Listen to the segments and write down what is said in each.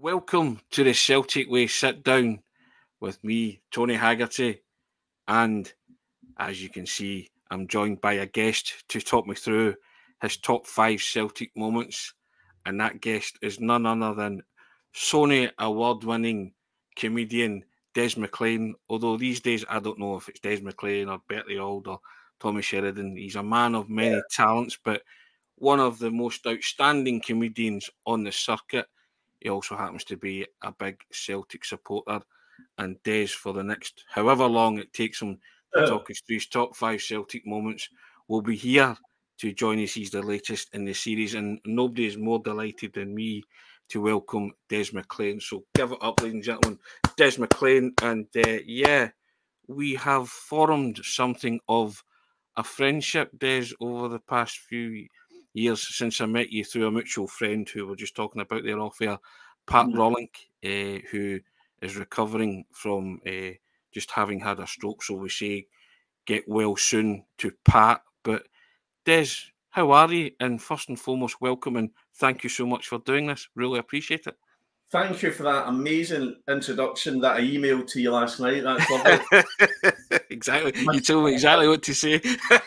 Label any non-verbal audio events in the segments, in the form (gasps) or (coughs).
Welcome to the Celtic Way sit down with me, Tony Haggerty, and as you can see, I'm joined by a guest to talk me through his top five Celtic moments, and that guest is none other than Sony award winning comedian Des McLean. Although these days I don't know if it's Des McLean or Bertie Auld or Tommy Sheridan. He's a man of many yeah. talents, but one of the most outstanding comedians on the circuit. He also happens to be a big Celtic supporter. And Des, for the next however long it takes him to talk us through his top five Celtic moments, will be here to join us. He's the latest in the series, and nobody is more delighted than me to welcome Des McLean. So give it up, ladies and gentlemen, Des McLean. And uh, yeah, we have formed something of a friendship, Des, over the past few years since I met you through a mutual friend who we're just talking about there off air, Pat mm-hmm. Rollink, uh, who is recovering from uh, just having had a stroke. So we say get well soon to Pat. But Des, how are you? And first and foremost, welcome and thank you so much for doing this. Really appreciate it. Thank you for that amazing introduction that I emailed to you last night. That's (laughs) lovely. exactly. You told me exactly what to say. (laughs) uh,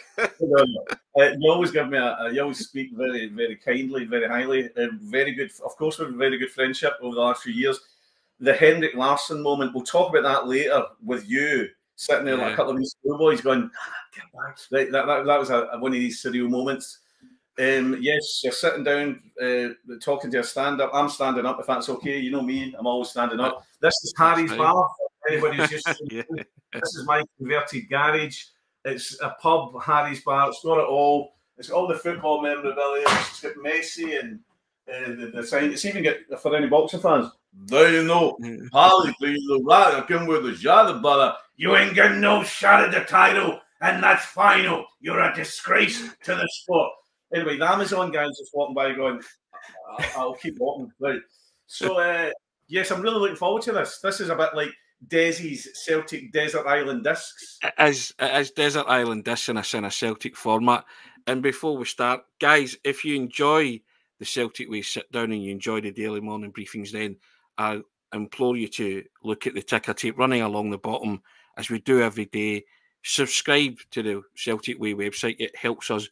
you always give me a, you always speak very, very kindly, very highly. Very good. Of course, we've a very good friendship over the last few years. The Henrik Larsson moment, we'll talk about that later with you sitting there yeah. like a couple of these schoolboys going, ah, that, that, that, was a, one of these surreal moments. Um, yes, you're sitting down, uh, talking to a stand up. I'm standing up if that's okay. You know me, I'm always standing up. (laughs) This is Harry's bar. Anybody who's just (laughs) yeah. this is my converted garage. It's a pub, Harry's bar. It's got it all. It's got all the football memorabilia. It's got Messi and uh, the, the sign. It's even got for any boxing fans. There you know, Harley, the right. I come with the shot, brother. You ain't getting no shot at the title, and that's final. You're a disgrace to the sport. Anyway, the Amazon guy's just walking by going, I'll, keep walking. Right. So, uh, yes, I'm really looking forward to this. This is a bit like Desi's Celtic Desert Island Discs. As as Desert Island Discs in a, in a Celtic format. And before we start, guys, if you enjoy the Celtic way sit down and you enjoy the daily morning briefings, then I implore you to look at the ticker tape running along the bottom as we do every day. Subscribe to the Celtic Way website. It helps us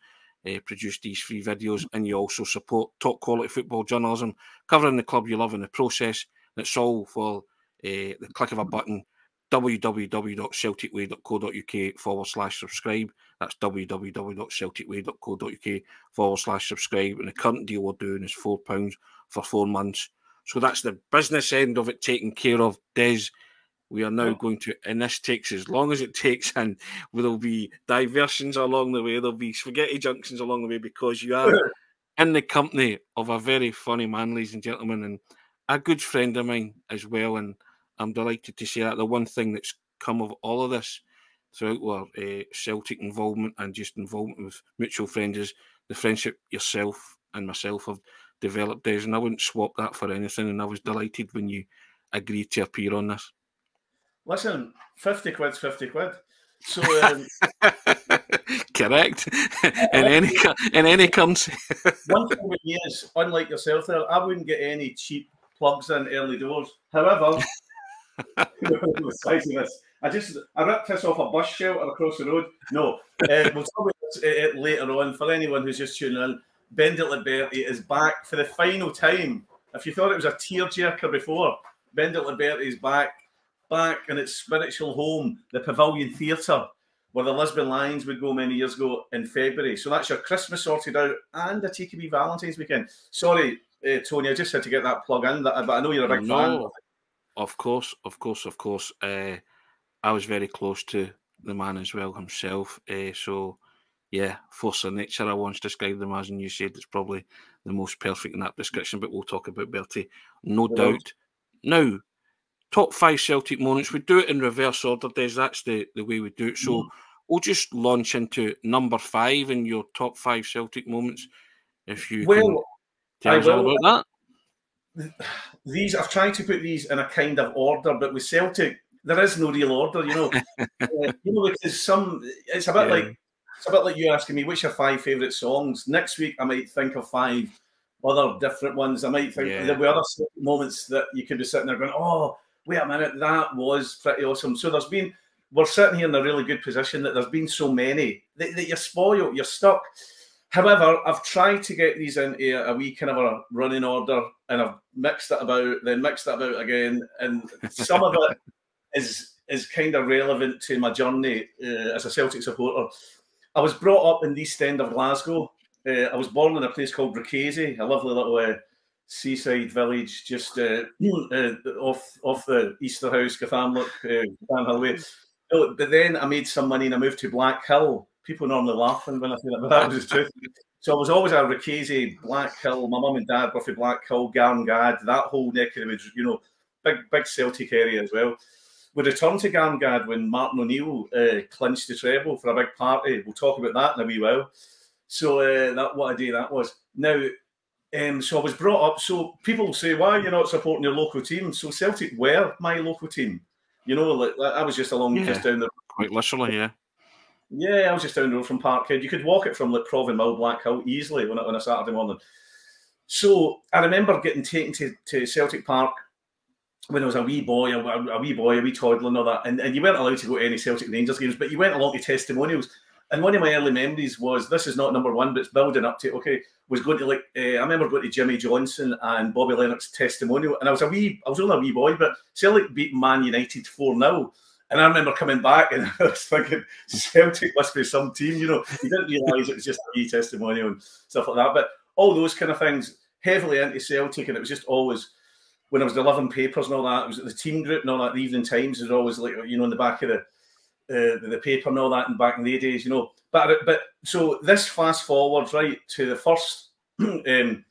uh, produce these free videos, and you also support top quality football journalism covering the club you love in the process. And it's all for uh, the click of a button www.celticway.co.uk forward slash subscribe. That's www.celticway.co.uk forward slash subscribe. And the current deal we're doing is £4 for four months. So that's the business end of it taken care of. Des, we are now going to, and this takes as long as it takes, and there'll be diversions along the way. There'll be spaghetti junctions along the way because you are (laughs) in the company of a very funny man, ladies and gentlemen, and a good friend of mine as well. And I'm delighted to say that the one thing that's come of all of this throughout our uh, Celtic involvement and just involvement with mutual friends is the friendship yourself and myself have developed Des, and I wouldn't swap that for anything. And I was delighted when you agreed to appear on this. Listen, 50 quid's 50 quid. So, (laughs) um, correct. in any in any currency. (laughs) one thing with me is, unlike yourself, there, I wouldn't get any cheap plugs in early doors. However, (laughs) I just I ripped this off a bus shelter across the road. No, uh, we'll talk about it later on. For anyone who's just tuning in, Bendit Liberty is back for the final time. If you thought it was a tearjerker before, Bendit Liberty is back back in its spiritual home, the Pavilion Theatre, where the Lisbon Lions would go many years ago in February. So that's your Christmas sorted out and a TKB Valentine's weekend. Sorry, uh, Tony, I just had to get that plug in, but I know you're a big no, fan. Of course, of course, of course. Uh, I was very close to the man as well himself. Uh, so, yeah, force of nature, I once described them as, and you said it's probably the most perfect in that description, but we'll talk about Bertie, no doubt. Now, top five Celtic moments. We do it in reverse order, Des. That's the, the way we do it. So mm. we'll just launch into number five in your top five Celtic moments. If you well, tell us all about that. (sighs) These I've tried to put these in a kind of order, but with Celtic, there is no real order, you know. (laughs) uh, you know, because some it's a bit yeah. like it's a bit like you asking me which are five favourite songs. Next week I might think of five other different ones. I might think yeah. there were other moments that you could be sitting there going, "Oh, wait a minute, that was pretty awesome." So there's been we're sitting here in a really good position that there's been so many that, that you're spoiled, you're stuck. However, I've tried to get these into a, wee kind of a running order, and I've mixed it about, then mixed it about again, and some of it (laughs) is is kind of relevant to my journey uh, as a Celtic supporter. I was brought up in the East End of Glasgow. Uh, I was born in a place called Ruchazie, a lovely little uh, seaside village just uh, uh, off off the Easterhouse, Garthamlock, uh, Way. But then I made some money and I moved to Blackhill. People normally laughing when I say that, but that was the (laughs) truth. So I was always a black hill My mum and dad were from Blackhill, Garngad, that whole neck of the woods, you know, big big Celtic area as well. We returned to Garngad when Martin O'Neill uh, clinched the treble for a big party. We'll talk about that in a wee while. So uh, that what a day that was. Now, um, so I was brought up. So people say, "Why are you not supporting your local team?" So Celtic were my local team. You know, like I was just along, yeah. just down the quite literally, yeah. Yeah, I was just down the road from Parkhead. You could walk it from like Provanmill, Blackhill easily on a, on a Saturday morning. So I remember getting taken to, to Celtic Park when I was a wee boy, a, a, wee boy, a wee toddler, and all that. And, and you weren't allowed to go to any Celtic Rangers games, but you went along to testimonials. And one of my early memories was this is not number one, but it's building up to it. okay. Was going to like uh, I remember going to Jimmy Johnstone and Bobby Lennox testimonial, and I was a wee, I was only a wee boy, but Celtic beat Man United four 0 and I remember coming back and (laughs) I was thinking Celtic must be some team, you know. You didn't realise it was just a wee testimonial and stuff like that. But all those kind of things, heavily anti Celtic, and it was just always when I was delivering papers and all that, it was the team group and all that, the evening times was always like, you know, in the back of the uh, the paper and all that, and back in the days, you know. But but so this fast forward right to the first (clears throat) um,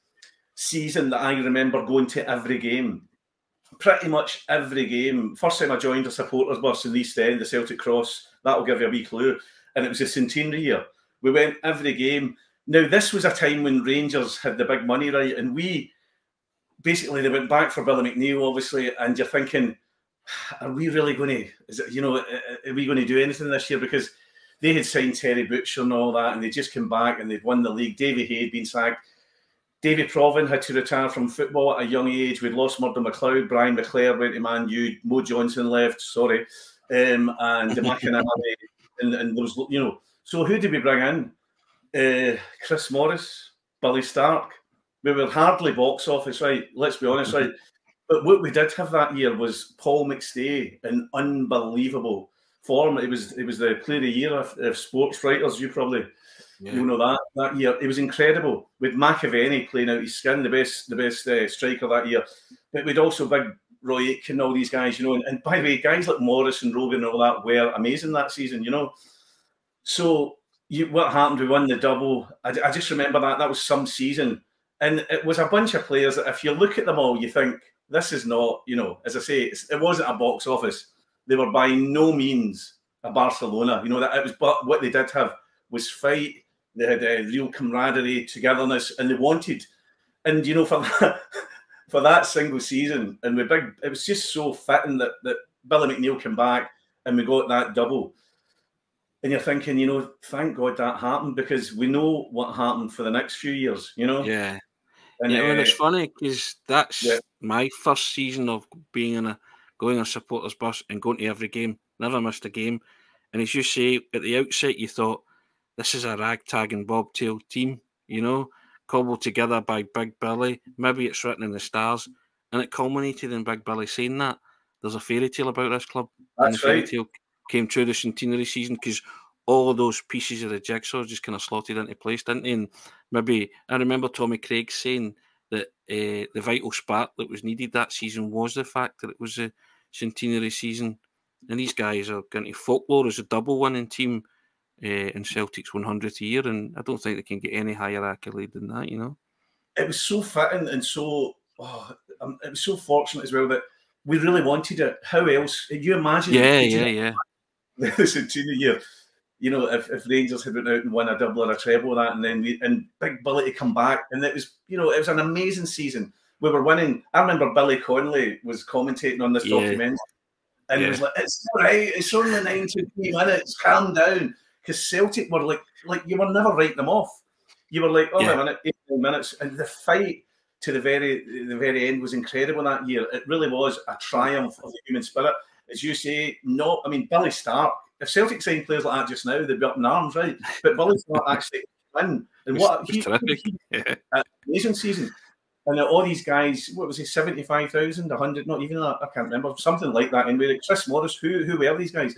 season that I remember going to every game, pretty much every game. First time I joined a supporters bus in the East End, the Celtic Cross. That'll give you a wee clue. And it was a centenary year. We went every game. Now this was a time when Rangers had the big money, right, and we basically they went back for Billy McNeill, obviously, and you're thinking, are we really going to, is it, you know, are we going to do anything this year? Because they had signed Terry Butcher and all that, and they just come back and they'd won the league. Davy Hay had been sacked. David Provan had to retire from football at a young age. We'd lost Murdo McLeod, Brian McClair went to Man U, Mo Johnston left, sorry, um, and McInally, (laughs) and, and there was, you know, so who did we bring in? Uh, Chris Morris, Billy Stark, we were hardly box office, right? Let's be honest, right? But what we did have that year was Paul McStay in unbelievable form. It was it was the player of the year of, of sports writers. You probably yeah. you know that that year. It was incredible with McAvennie playing out his skin, the best the best uh, striker that year. But we'd also big Roy Aitken, all these guys, you know. And, and by the way, guys like Morris and Rogan and all that were amazing that season, you know. So you, what happened? We won the double. I, I just remember that that was some season and it was a bunch of players that, if you look at them all, you think this is not, you know, as I say, it wasn't a box office. They were by no means a Barcelona. You know that it was, but what they did have was fight. They had a real camaraderie, togetherness, and they wanted. And you know, for (laughs) that, for that single season, and we big, it was just so fitting that that Billy McNeill came back and we got that double. And you're thinking, you know, thank God that happened because we know what happened for the next few years. You know, yeah. And, yeah, uh, it's funny because that's yeah. My first season of being in a going on a supporters bus and going to every game. Never missed a game. And as you say, at the outset, you thought this is a ragtag and bobtail team, you know, cobbled together by Big Billy. Maybe it's written in the stars, and it culminated in Big Billy saying that there's a fairy tale about this club. That's and the fairy right. tale came true the centenary season because all of those pieces of the jigsaw just kind of slotted into place, didn't they? And maybe I remember Tommy Craig saying that uh, the vital spark that was needed that season was the fact that it was a centenary season. And these guys are going to folklore as a double winning team uh, in Celtic's 100th year, and I don't think they can get any higher accolade than that. You know, it was so fitting and so oh, um, it was so fortunate as well that we really wanted it. How else? You imagine? Yeah, yeah, yeah. (laughs) The centenary year you know, if, if Rangers had went out and won a double or a treble, that, and then we, and Big Billy to come back, and it was, you know, it was an amazing season. We were winning. I remember Billy Connolly was commentating on this yeah. documentary, and yeah. he was like, "It's all right. It's only ninety minutes. Calm down." Because Celtic were like, like you were never writing them off. You were like, oh, yeah. a minute, 18 minutes. And the fight to the very the very end was incredible that year. It really was a triumph of the human spirit. As you say, no, I mean, Billy Stark, if Celtic signed players like that just now, they'd be up in arms, right? But Billy Stark actually win. And what he, he, he, amazing season. And all these guys, what was he, 75,000, 100, not even that, I can't remember, something like that. And we're Chris Morris, who who were these guys?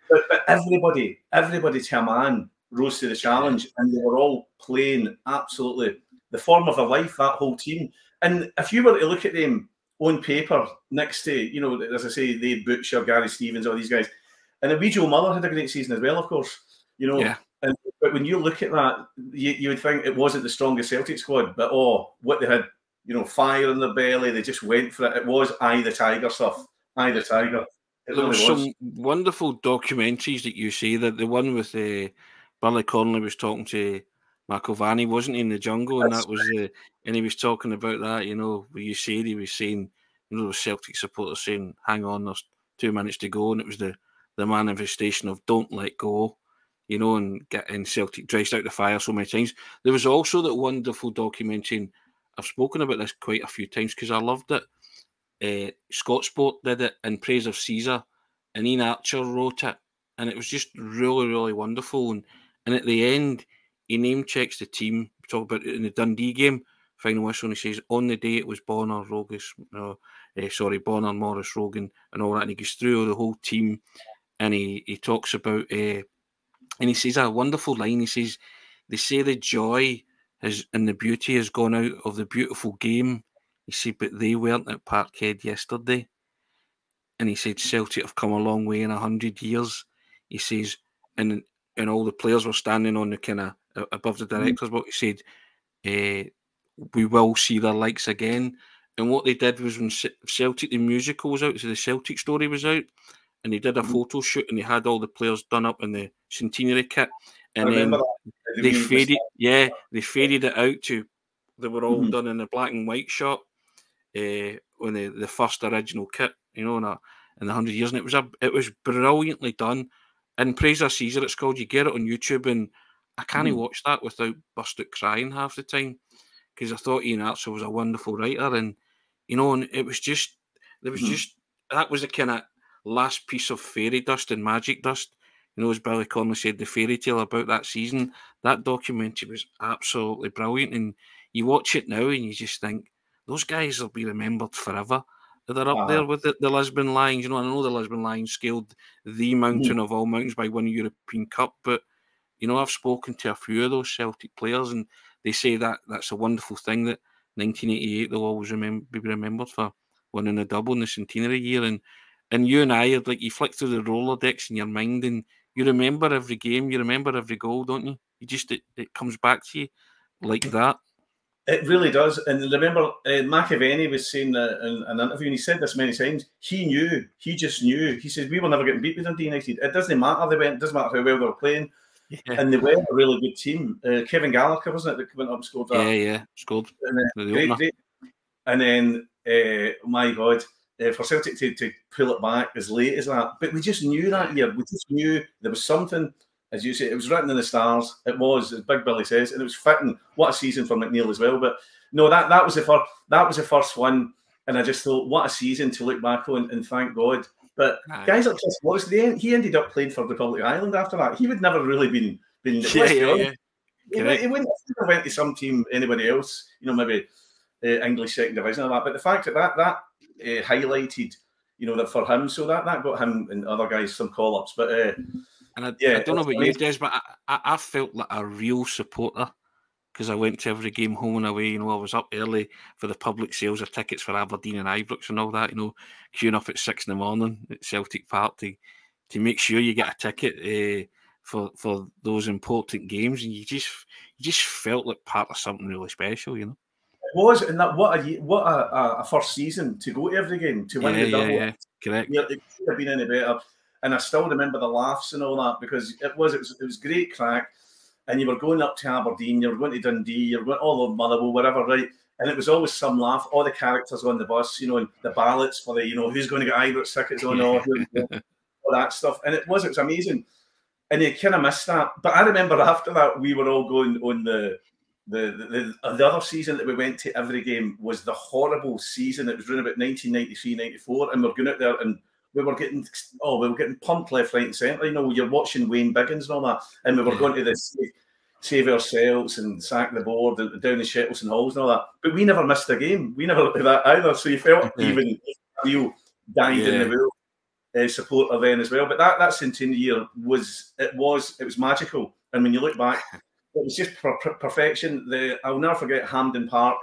(laughs) but, but everybody, everybody to a man rose to the challenge and they were all playing absolutely the form of a life, that whole team. And if you were to look at them on paper next to, you know, as I say, they Butcher, Gary Stevens, all these guys, and then Joe Miller had a great season as well, of course, you know. Yeah. And, but when you look at that, you, you would think it wasn't the strongest Celtic squad, but oh, what they had, you know, fire in their belly, they just went for it. It was Eye the Tiger stuff, Eye the Tiger. It there really was some wonderful documentaries that you see. That the one with uh, Billy Connolly was talking to McIlvanney, wasn't he, in the jungle, and That's that was the, and he was talking about that. You know, where you said he was saying, you know, the Celtic supporters saying, "Hang on, there's two minutes to go," and it was the the manifestation of "Don't let go," you know, and getting Celtic dressed out the fire so many times. There was also that wonderful documentary. I've spoken about this quite a few times because I loved it. Uh, Scotsport did it in praise of Caesar, and Ian Archer wrote it, and it was just really, really wonderful. And and at the end, he name checks the team. We talk about it in the Dundee game, final whistle, and he says on the day it was Bonner, Rogus, no, uh, sorry, Bonner, Morris, Rogan, and all that. And he goes through the whole team, and he he talks about, uh, and he says a wonderful line. He says, "They say the joy has and the beauty has gone out of the beautiful game." He said, "But they weren't at Parkhead yesterday." And he said, "Celtic have come a long way in a hundred years." He says, and and all the players were standing on the kind of above the mm. directors, but he said, uh, "We will see their likes again." And what they did was when Celtic the musical was out, so the Celtic story was out, and he did a mm. photo shoot, and he had all the players done up in the centenary kit, and then they faded, yeah, they faded it out to they were all mm-hmm. done in the black and white shot uh, when the the first original kit, you know, in, a, in the hundred years, and it was a it was brilliantly done. In Praise of Caesar, it's called. You get it on YouTube, and I can't mm. watch that without busted crying half the time because I thought Ian Archer was a wonderful writer, and you know, and it was just there was mm. just that was a kind of last piece of fairy dust and magic dust. You know, as Billy Connolly said, the fairy tale about that season, that documentary was absolutely brilliant. And you watch it now and you just think those guys will be remembered forever. They're up uh-huh. there with the, the, Lisbon Lions. You know, I know the Lisbon Lions scaled the mountain mm. of all mountains by winning European Cup, but you know, I've spoken to a few of those Celtic players, and they say that that's a wonderful thing that 1988 they'll always remember, be remembered for winning a double in the centenary year. And and you and I are like you flick through the Rolodex in your mind, and you remember every game, you remember every goal, don't you? You just it, it comes back to you like that. It really does. And remember, uh, McAvennie was saying that in an interview, and he said this many times. He knew, he just knew. He said, "We were never getting beat with Dundee United. It doesn't matter. They went. It doesn't matter how well they were playing. Yeah. And they were a really good team. Uh, Kevin Gallagher, wasn't it, that went up and scored that? Yeah, yeah, scored. And then, great, great. And then uh, my God, uh, for Celtic to, to pull it back as late as that. But we just knew that year. We just knew there was something, as you say, it was written in the stars. It was, as Big Billy says, and it was fitting. What a season for McNeill as well. But no, that that was the first that was the first one. And I just thought, what a season to look back on, and thank God but right. guys like Chris Morris, they, he ended up playing for Republic of Ireland after that. He would never really been been. Yeah, yeah, yeah. He, he, wouldn't have went to some team, anybody else, you know, maybe uh, English second division or that. But the fact that that, that uh, highlighted, you know, that for him, so that that got him and other guys some call ups. But uh, and I, yeah, I don't know about you, Des, but I, I, I felt like a real supporter because I went to every game home and away. You know, I was up early for the public sales of tickets for Aberdeen and Ibrox and all that. You know, queuing up at six in the morning at Celtic Park to to make sure you get a ticket uh, for for those important games, and you just you just felt like part of something really special. You know. Was, and that what a what a, a first season to go to every game to win yeah, the double. Yeah, yeah, correct. Yeah, it could have been any better. And I still remember the laughs and all that because it was it was it was great crack and you were going up to Aberdeen, you were going to Dundee, you were going all over Motherwell, whatever, right? And it was always some laugh. All the characters on the bus, you know, and the ballots for the, you know, who's going to get Ibrox tickets on, all, all that stuff. And it was, it was amazing. And you kind of missed that. But I remember after that, we were all going on the the, the, the other season that we went to every game was the horrible season. It was around about 1993, 94, and we're going out there and we were getting oh we were getting pumped left, right, and centre. You know, you're watching Wayne Biggins and all that, and we were yeah. going to this save ourselves and sack the board and down the Shettles and Halls and all that. But we never missed a game. We never did that either. So you felt even real died yeah. in the wool uh, supporter then as well. But that that centenary year was it was it was magical. And when you look back, (laughs) it was just per- per- perfection. The I'll never forget Hampden Park,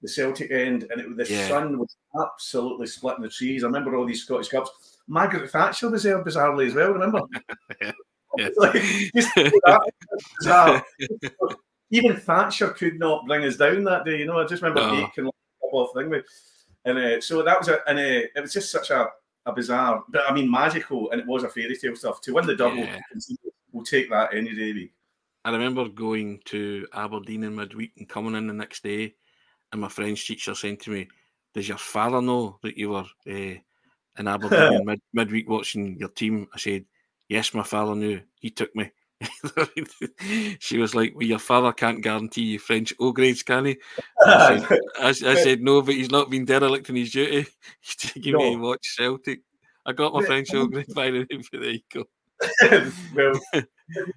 the Celtic end, and it, the yeah. sun was absolutely splitting the trees. I remember all these Scottish Cups. Margaret Thatcher was there bizarrely as well. Remember? (laughs) yeah. (laughs) like, (laughs) Even Thatcher could not bring us down that day. You know, I just remember no. making a couple of things. And uh, so that was a, and uh, it was just such a, a bizarre, but I mean magical, and it was a fairy tale stuff. To win the double, yeah. we'll take that any day. I remember going to Aberdeen in midweek and coming in the next day, and my French teacher saying to me, "Does your father know that you were uh, in Aberdeen (laughs) mid- midweek watching your team?" I said, "Yes, my father knew. He took me." (laughs) she was like, "Well, your father can't guarantee you French O grades, can he?" I said, (laughs) I, I said, "No, but he's not been derelict in his duty. He's taking no. me to watch Celtic." I got my French O grade by the way. There you go. (laughs) well, (laughs)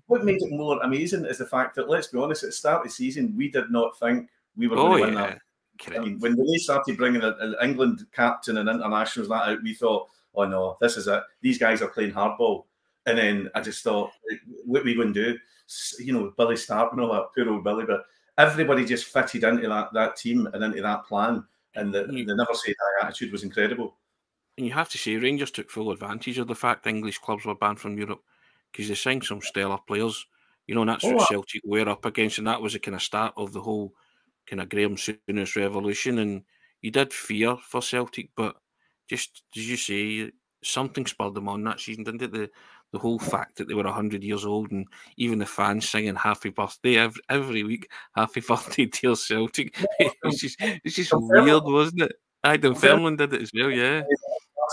what made it more amazing is the fact that, let's be honest, at the start of the season, we did not think we were oh, going to win yeah. that. I mean, um, when they started bringing an England captain and internationals that out, we thought, oh no, this is it. These guys are playing hardball. And then I just thought, what are we going to do? You know, Billy Stark and all that, poor old Billy. But everybody just fitted into that, that team and into that plan. And the, mm. the never say die attitude was incredible. And you have to say, Rangers took full advantage of the fact English clubs were banned from Europe because they signed some stellar players. You know, and that's oh, what Celtic were up against, and that was the kind of start of the whole kind of Graeme Souness revolution. And you did fear for Celtic, but just as you say, something spurred them on that season, didn't it? The the whole fact that they were hundred years old, and even the fans singing "Happy Birthday" every, every week, "Happy (laughs) Birthday, dear Celtic." (laughs) it's just it's just weird, wasn't it? I Dunfermline did it as well, yeah.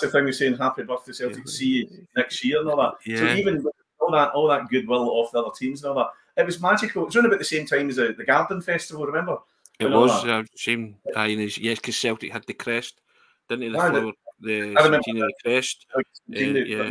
The thing we're saying, "Happy Birthday, Celtic." See you next year and all that. Yeah. So even all that all that goodwill off the other teams and all that, it was magical. It was around about the same time as the, the Garden Festival. Remember? It was uh, same. Uh, yes, because Celtic had the crest, didn't they? The, flower, the centenary crest. Uh, yeah.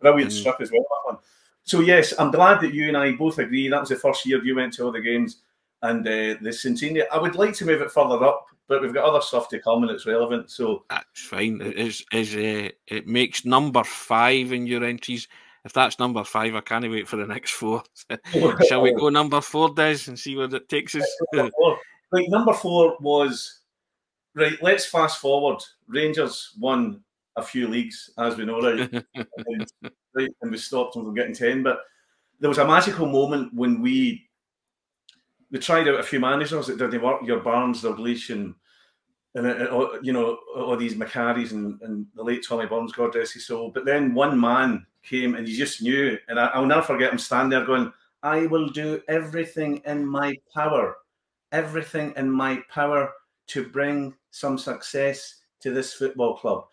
Brilliant mm. stuff as well, that one. So yes, I'm glad that you and I both agree. That was the first year you went to all the games, and uh, the centenary. I would like to move it further up, but we've got other stuff to come, and it's relevant. So that's fine. It is is uh, it makes number five in your entries. If that's number five, I can't wait for the next four. (laughs) Shall we go number four, Des, and see where it takes us? (laughs) Like number four was right. Let's fast forward. Rangers won a few leagues, as we know, right? (laughs) and, right, and we stopped them from getting ten. But there was a magical moment when we we tried out a few managers that didn't work. Your Barnes, Dalglish, and and uh, you know all these Macaris and, and the late Tommy Burns, God rest his soul. But then one man came and you just knew, and I, will never forget him standing there going, "I will do everything in my power, everything in my power to bring some success to this football club."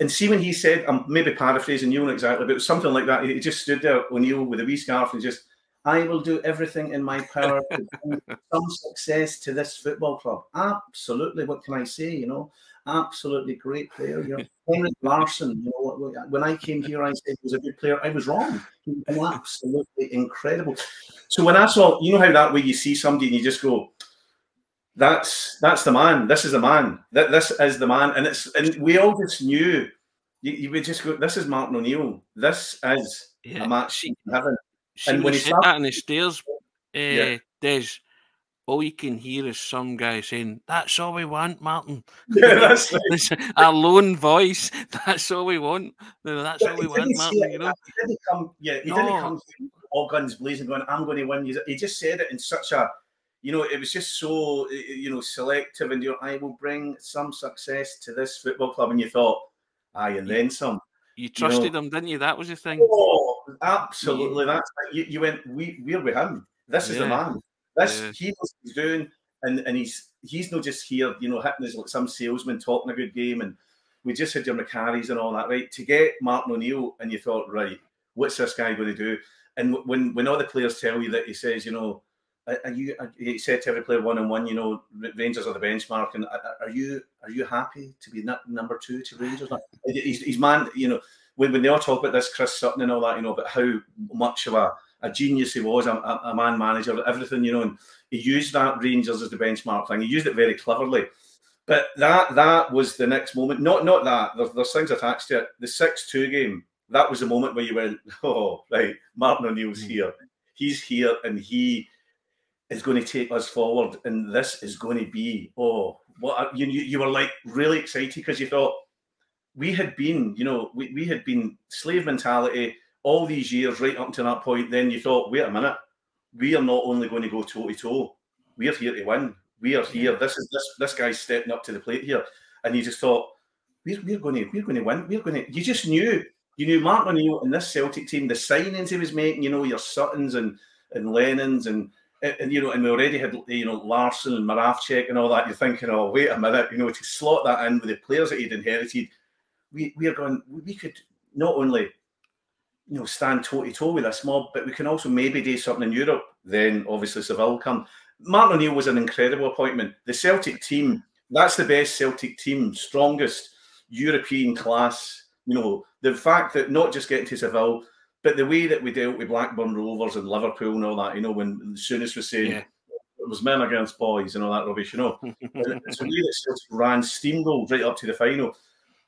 And see when he said, I'm maybe paraphrasing you exactly, but it was something like that. He just stood there, O'Neill, with a wee scarf and just, I will do everything in my power to bring (laughs) some success to this football club. Absolutely. What can I say? You know, absolutely great player. You know, (laughs) Henrik Larsson, you know, when I came here, I said he was a good player. I was wrong. He was (laughs) absolutely incredible. So when I saw, you know how that way you see somebody and you just go, that's that's the man. This is the man. That this is the man, and it's and we all just knew. You, you would just go. This is Martin O'Neill. This is yeah. a match she, heaven. She and when he started, that on the stairs, uh, yeah. Des, all you can hear is some guy saying, "That's all we want, Martin." (laughs) Yeah, that's (laughs) right. our lone voice. (laughs) That's all we want. That's all we want, Martin. You know. He didn't come. Yeah, he no. didn't come all guns blazing, going, "I'm going to win." He just said it in such a you know, it was just so, you know, selective and you know, I will bring some success to this football club. And you thought, aye, and then some. You trusted you know. them, didn't you? That was the thing. Oh, absolutely. Yeah. That's you, you went, we, we're with him. This is yeah. the man. This yeah. he knows what he's doing. And and he's he's not just here, you know, hitting as like some salesman talking a good game. And we just had your Macaris and all that, right? To get Martin O'Neill, and you thought, right, what's this guy going to do? And when when all the players tell you that he says, you know, are you? Are, you said to every player one on one, you know, Rangers are the benchmark, and are you are you happy to be number two to Rangers? He's, he's man, you know, when, when they all talk about this, Chris Sutton and all that, you know, about how much of a, a genius he was, a, a man manager, everything, you know, and he used that Rangers as the benchmark thing. He used it very cleverly. But that that was the next moment. Not not that. There's, there's things attached to it. The six two game. That was the moment where you went, (laughs) oh, right, Martin O'Neill's mm. here. He's here, and he is going to take us forward. And this is going to be, oh, what you you were like really excited because you thought we had been, you know, we, we had been slave mentality all these years right up to that point. Then you thought, wait a minute, we are not only going to go toe to toe, we are here to win. We are here. This is this this guy's stepping up to the plate here, and you just thought we're, we're going to we're going to win. We're going to. You just knew. You knew Mark O'Neill and this Celtic team, the signings he was making. You know your Suttons and and Lennons and and you know, and we already had you know Larsson and Moravcik and all that. You're thinking, oh wait a minute, you know, to slot that in with the players that he'd inherited, we we are going. We could not only you know stand toe to toe with this mob, but we can also maybe do something in Europe. Then obviously Seville come. Martin O'Neill was an incredible appointment. The Celtic team, that's the best Celtic team, strongest European class. You know, the fact that not just getting to Seville, but the way that we dealt with Blackburn Rovers and Liverpool and all that, you know, when Souness was saying yeah. it was men against boys and all that rubbish, you know. (laughs) it's a way that Celtic ran steamrolled right up to the final.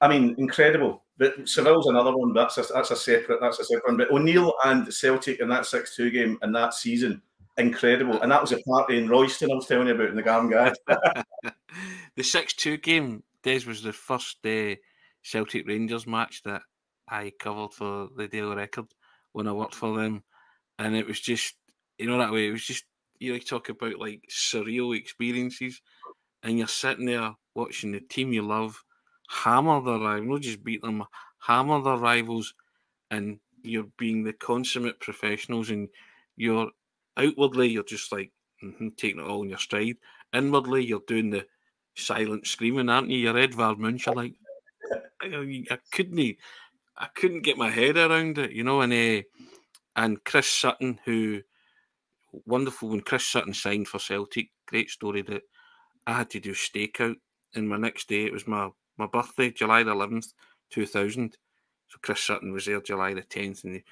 I mean, incredible. But Seville's another one. That's a, that's a separate. That's a separate one. But O'Neill and Celtic in that six-two game in that season incredible. And that was a party in Royston I was telling you about in the Garden (laughs) (laughs) the 6 2 game, Des, was the first uh, Celtic Rangers match that I covered for the Daily Record when I worked for them. And it was just, you know, that way, it was just, you you talk about like surreal experiences. And you're sitting there watching the team you love hammer their rivals, not just beat them, hammer their rivals. And you're being the consummate professionals and you're outwardly you're just like mm-hmm, taking it all in your stride. Inwardly, you're doing the silent screaming, aren't you? You're Edvard Munch. You're like, I, I couldn't, I couldn't get my head around it, you know. And uh, and Chris Sutton, who wonderful when Chris Sutton signed for Celtic. Great story that I had to do stakeout, and my next day it was my my birthday, July the eleventh, two thousand. So Chris Sutton was there July the tenth, and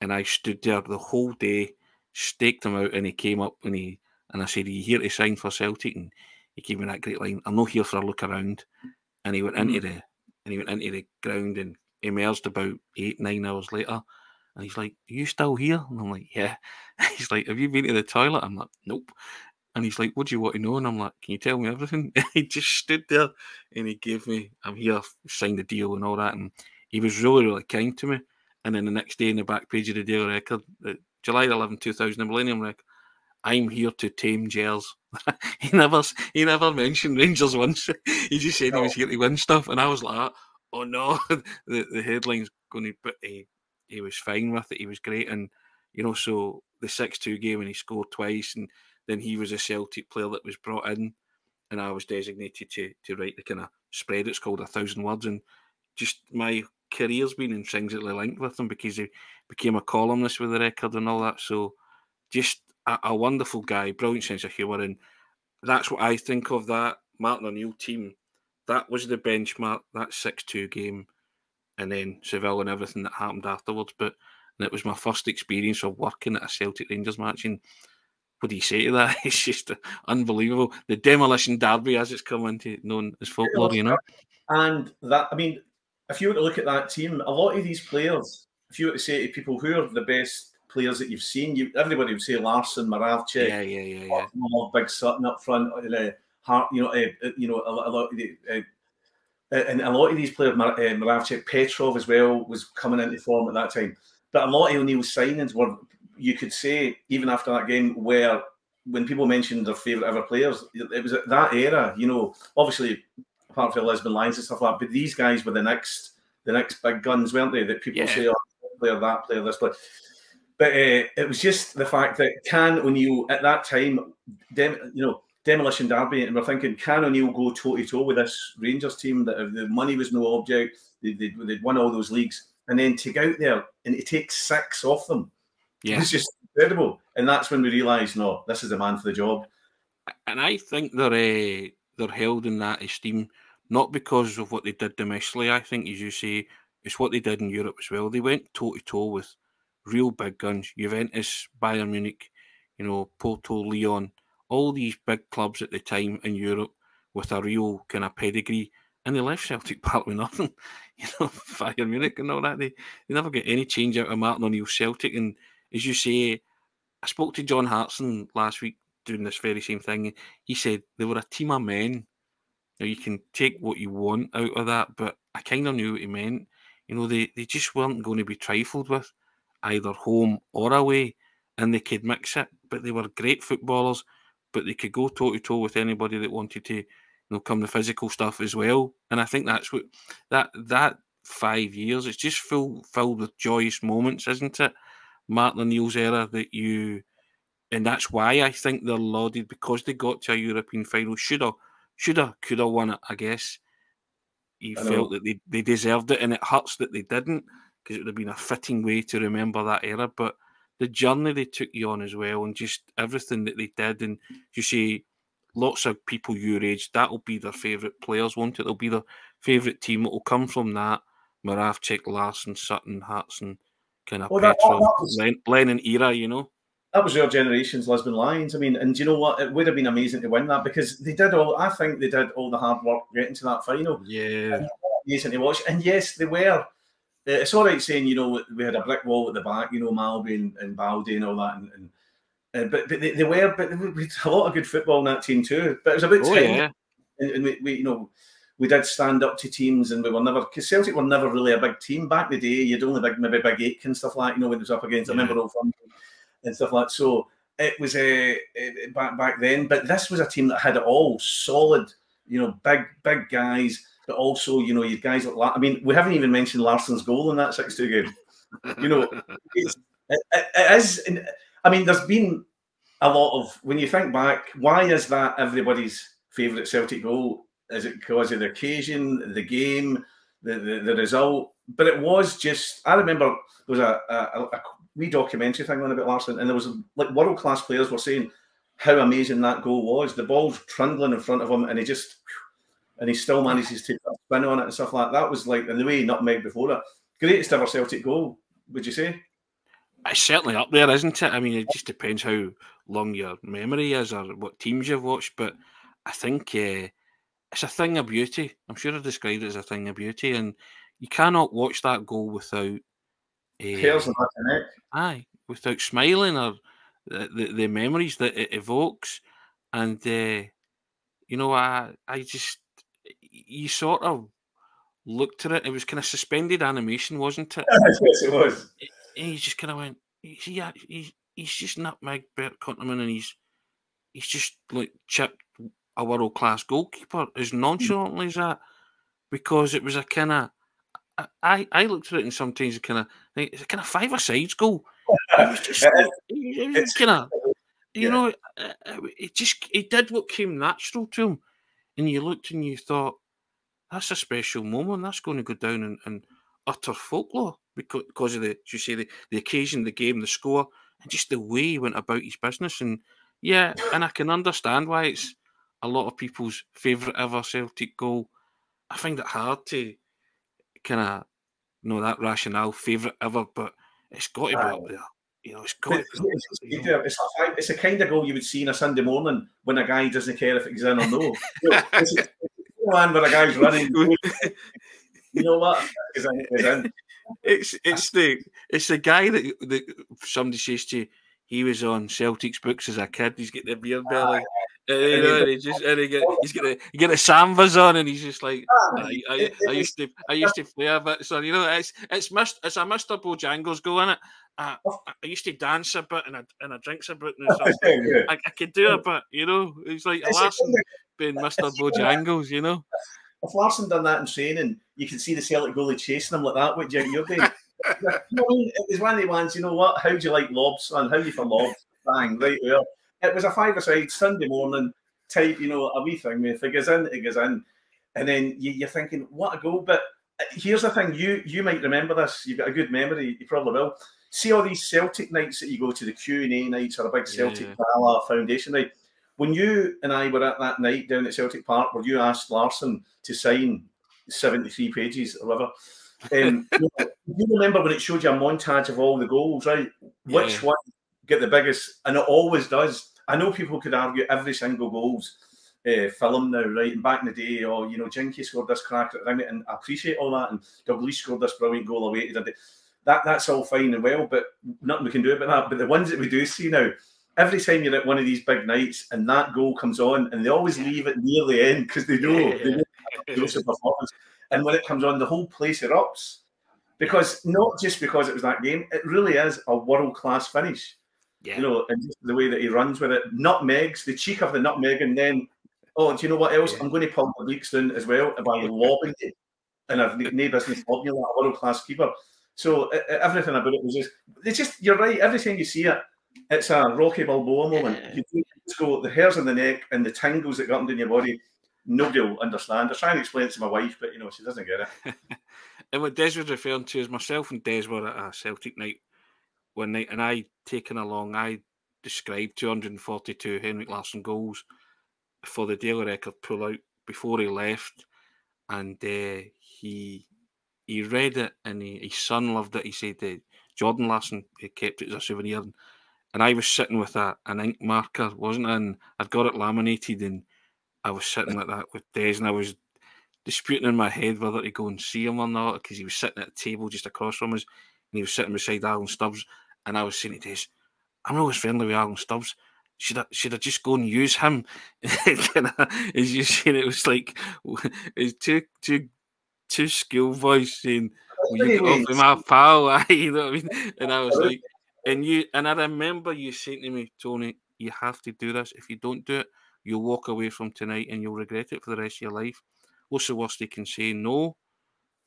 and I stood there the whole day staked him out, and he came up and he and I said, "Are you here to sign for Celtic?" And he came in that great line. I'm not here for a look around. And he went into mm. the and he went into the ground and emerged about eight nine hours later. And he's like, "Are you still here?" And I'm like, "Yeah." (laughs) he's like, "Have you been to the toilet?" I'm like, "Nope." And he's like, "What do you want to know?" And I'm like, "Can you tell me everything?" (laughs) he just stood there and he gave me, "I'm here, signed the deal and all that." And he was really, really kind to me. And then the next day, in the back page of the Daily Record, July 11, 2000, the Millennium Record. I'm here to tame Gers. (laughs) he never he never mentioned Rangers once. (laughs) he just said no. he was here to win stuff, and I was like, oh, oh no, the the headline's going to. But he he was fine with it. He was great, and you know, so the six two game, and he scored twice, and then he was a Celtic player that was brought in, and I was designated to to write the kind of spread. It's called a thousand words, and just my career's been intrinsically linked with him because he became a columnist with the record and all that. So just a, a wonderful guy, brilliant sense of humour, and that's what I think of that Martin O'Neill team. That was the benchmark, that six-two game, and then Seville and everything that happened afterwards. But and it was my first experience of working at a Celtic Rangers match, and what do you say to that? (laughs) It's just unbelievable. The demolition derby, as it's come into known as folklore, you know. And that, I mean, if you were to look at that team, a lot of these players, if you were to say to people who are the best players that you've seen, you everybody would say Larsson, Moravcik, yeah, yeah, yeah, yeah. Big Sutton up front, uh, Hart, you know, uh, you know, a, a lot of the. Uh, and a lot of these players, Mar- uh, Moravcik, Petrov as well, was coming into form at that time. But a lot of O'Neill's signings were, you could say, even after that game, where when people mentioned their favourite ever players, it was at that era, you know, obviously apart from the Lisbon Lions and stuff like that. But these guys were the next the next big guns, weren't they? That people yeah. say, oh, player, that player, this player. But uh, it was just the fact that Can O'Neill at that time, dem- you know, demolition derby, and we're thinking, can O'Neill go toe to toe with this Rangers team that the money was no object, they, they, would won all those leagues, and then to go out there and to take six off them, yeah, it's just incredible. and that's when we realised, no, this is the man for the job. And I think they're uh, they're held in that esteem not because of what they did domestically. I think, as you say, it's what they did in Europe as well. They went toe to toe with real big guns, Juventus, Bayern Munich, you know, Porto, Lyon, all these big clubs at the time in Europe with a real kind of pedigree. And they left Celtic (laughs) Park with nothing. (laughs) You know, Bayern Munich and all that. They, they never get any change out of Martin O'Neill Celtic. And as you say, I spoke to John Hartson last week doing this very same thing. He said they were a team of men. Now you can take what you want out of that, but I kind of knew what he meant. You know, they, they just weren't going to be trifled with, either home or away, and they could mix it. But they were great footballers, but they could go toe to toe with anybody that wanted to, you know, come the physical stuff as well. And I think that's what that that five years. It's just full filled with joyous moments, isn't it? Martin O'Neill's era that you, and that's why I think they're lauded because they got to a European final. Should have, should have, could have won it. I guess he felt that they, they deserved it, and it hurts that they didn't because it would have been a fitting way to remember that era. But the journey they took you on as well, and just everything that they did, and you see, lots of people your age, that'll be their favourite players, won't it? They'll be their favourite team. It'll come from that. Moravcik, Larsson, Sutton, Hartson, kind of well, that, was, Lennon era, you know. That was your generation's Lisbon Lions. I mean, and you know what? It would have been amazing to win that because they did all. I think they did all the hard work getting to that final. Yeah, amazing to watch. And yes, they were. Uh, it's all right saying you know we had a brick wall at the back, you know Mjällby and, and Balde and all that, and, and uh, but, but they, they, were, but we had a lot of good football in that team too. But it was a bit oh, time, yeah. and, and we, we, you know, we did stand up to teams, and we were never because Celtic were never really a big team back in the day. You'd only big maybe Big Aitken and stuff like you know when it was up against. Yeah. I remember Old Firm and stuff like that. So it was a uh, back back then, but this was a team that had it all solid. You know, big big guys, but also you know you guys like I mean, we haven't even mentioned Larsson's goal in that six two game. You know, (laughs) it's, it, it is. I mean, there's been a lot of when you think back. Why is that everybody's favourite Celtic goal? Is it because of the occasion, the game, the, the, the result? But it was just, I remember there was a, a, a wee documentary thing on about Larsson, and there was like world class players were saying how amazing that goal was. The ball's trundling in front of him, and he just, and he still manages to spin on it and stuff like that. That was like in the way he nutmeg before it. Greatest ever Celtic goal, would you say? It's certainly up there, isn't it? I mean, it just depends how long your memory is or what teams you've watched, but I think uh, it's a thing of beauty. I'm sure I described it as a thing of beauty, and you cannot watch that goal without uh, neck. Aye, without smiling or the, the, the memories that it evokes, and uh, you know, I I just you sort of looked at it. It was kind of suspended animation, wasn't it? (laughs) yes, it was. And he just kind of went. He, he's he's just nutmeg Bert Konterman, and he's he's just like chipped a world class goalkeeper as hmm. nonchalantly as that because it was a kind of I, I looked at it and sometimes kind of it's a kind of five sides goal. It was just (laughs) it, was kind of (laughs) you yeah. know it, it just it did what came natural to him, and you looked and you thought that's a special moment. That's going to go down in, in utter folklore because, because of the you say the, the occasion, the game, the score, and just the way he went about his business. And yeah, and I can understand why it's a lot of people's favourite ever Celtic goal. I find it hard to kind of know that rationale, favourite ever, but it's got to be up there. You know, it's got. It's, it's, it's, a, it's a kind of goal you would see on a Sunday morning when a guy doesn't care if it's in or no. it's, it's one where a guy's running. (laughs) you know what? It's, in. it's it's the it's the guy that that somebody says to you, he was on Celtic's books as a kid. He's got the beer belly. And, you know, and he just and he get he's got the he get the sambas on, and he's just like ah, I, I, I, used to I used to play a bit. So you know, it's it's must it's a Mr. Bojangles go in it. I, I used to dance a bit and I and I drinks a bit. And (laughs) I, I could do a bit, you know. It's like it's Larsson being Mr. Bojangles, you know. If Larsson done that in training, you can see the Celtic goalie chasing him like that. What you you're doing? (laughs) you know, it was one of the ones. You know what? How do you like lobs? And how do you for lobs? Bang right there it was a five-a-side Sunday morning type, you know, a wee thing. If it goes in, it goes in. And then you, are thinking, what a goal. But uh, here's the thing, you you might remember this, you've got a good memory, you probably will. see all these Celtic nights that you go to, the Q and A nights or a big Celtic yeah. Gala Foundation night. When you and I were at that night down at Celtic Park, where you asked Larsson to sign seventy-three pages or whatever. Um, (laughs) you, know, you remember when it showed you a montage of all the goals, right? Yeah. Which one get the biggest? And it always does. I know people could argue every single goals uh, film now, right? And back in the day, or oh, you know, Jinky scored this crack at it, and I appreciate all that. And Dalglish scored this brilliant goal away. That that's all fine and well, but nothing we can do about that. But the ones that we do see now, every time you're at one of these big nights and that goal comes on, and they always leave it near the end because they know yeah, yeah. they know performance. And when it comes on, the whole place erupts because not just because it was that game, it really is a world class finish. Yeah. You know, and just the way that he runs with it, nutmegs, the cheek of the nutmeg, and then Oh, do you know what else? Yeah. I'm going to pull the leaks down as well by lobbing it. And I've no business lobbing a world class keeper. So uh, everything about it was just, it's just, you're right. Every time you see it, it's a Rocky Balboa moment. Yeah. You go, the hairs on the neck and the tingles that got in your body. Nobody will understand. I try and explain it to my wife, but you know, she doesn't get it. (laughs) and what Des was referring to is myself and Des were at a Celtic night one night, and I taken along, I described 242 Henrik Larsson goals for the daily record pull out before he left, and uh, he he read it and he, his son loved it. He said uh, Jordan Larsson he kept it as a souvenir, and, and I was sitting with a, an ink marker, wasn't I? And I'd got it laminated, and I was sitting like that with Des, and I was disputing in my head whether to go and see him or not because he was sitting at a table just across from us, and he was sitting beside Alan Stubbs, and I was saying to Des, I'm always friendly with Alan Stubbs should I should I just go and use him? (laughs) As you saying, it was like (laughs) it's two two two schoolboys saying, "Will you get off with my pal?" (laughs) you know what I mean? And I was like, and you and I remember you saying to me, Tony, you have to do this. If you don't do it, you'll walk away from tonight and you'll regret it for the rest of your life. What's the worst he can say? No,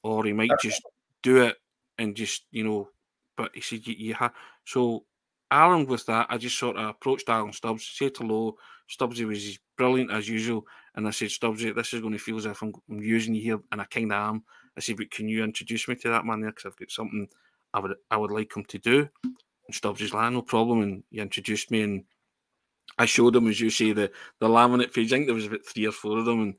or he might just do it and just you know. But he said you, you have so armed with that, I just sort of approached Alan Stubbs, said hello. Stubbsy was brilliant as usual. And I said, Stubbsy, this is going to feel as if I'm, I'm using you here. And I kind of am. I said, but can you introduce me to that man there? Because I've got something I would I would like him to do. And Stubbsy's like, no problem. And he introduced me. And I showed him, as you say, the, the laminate page. I think there was about three or four of them. And,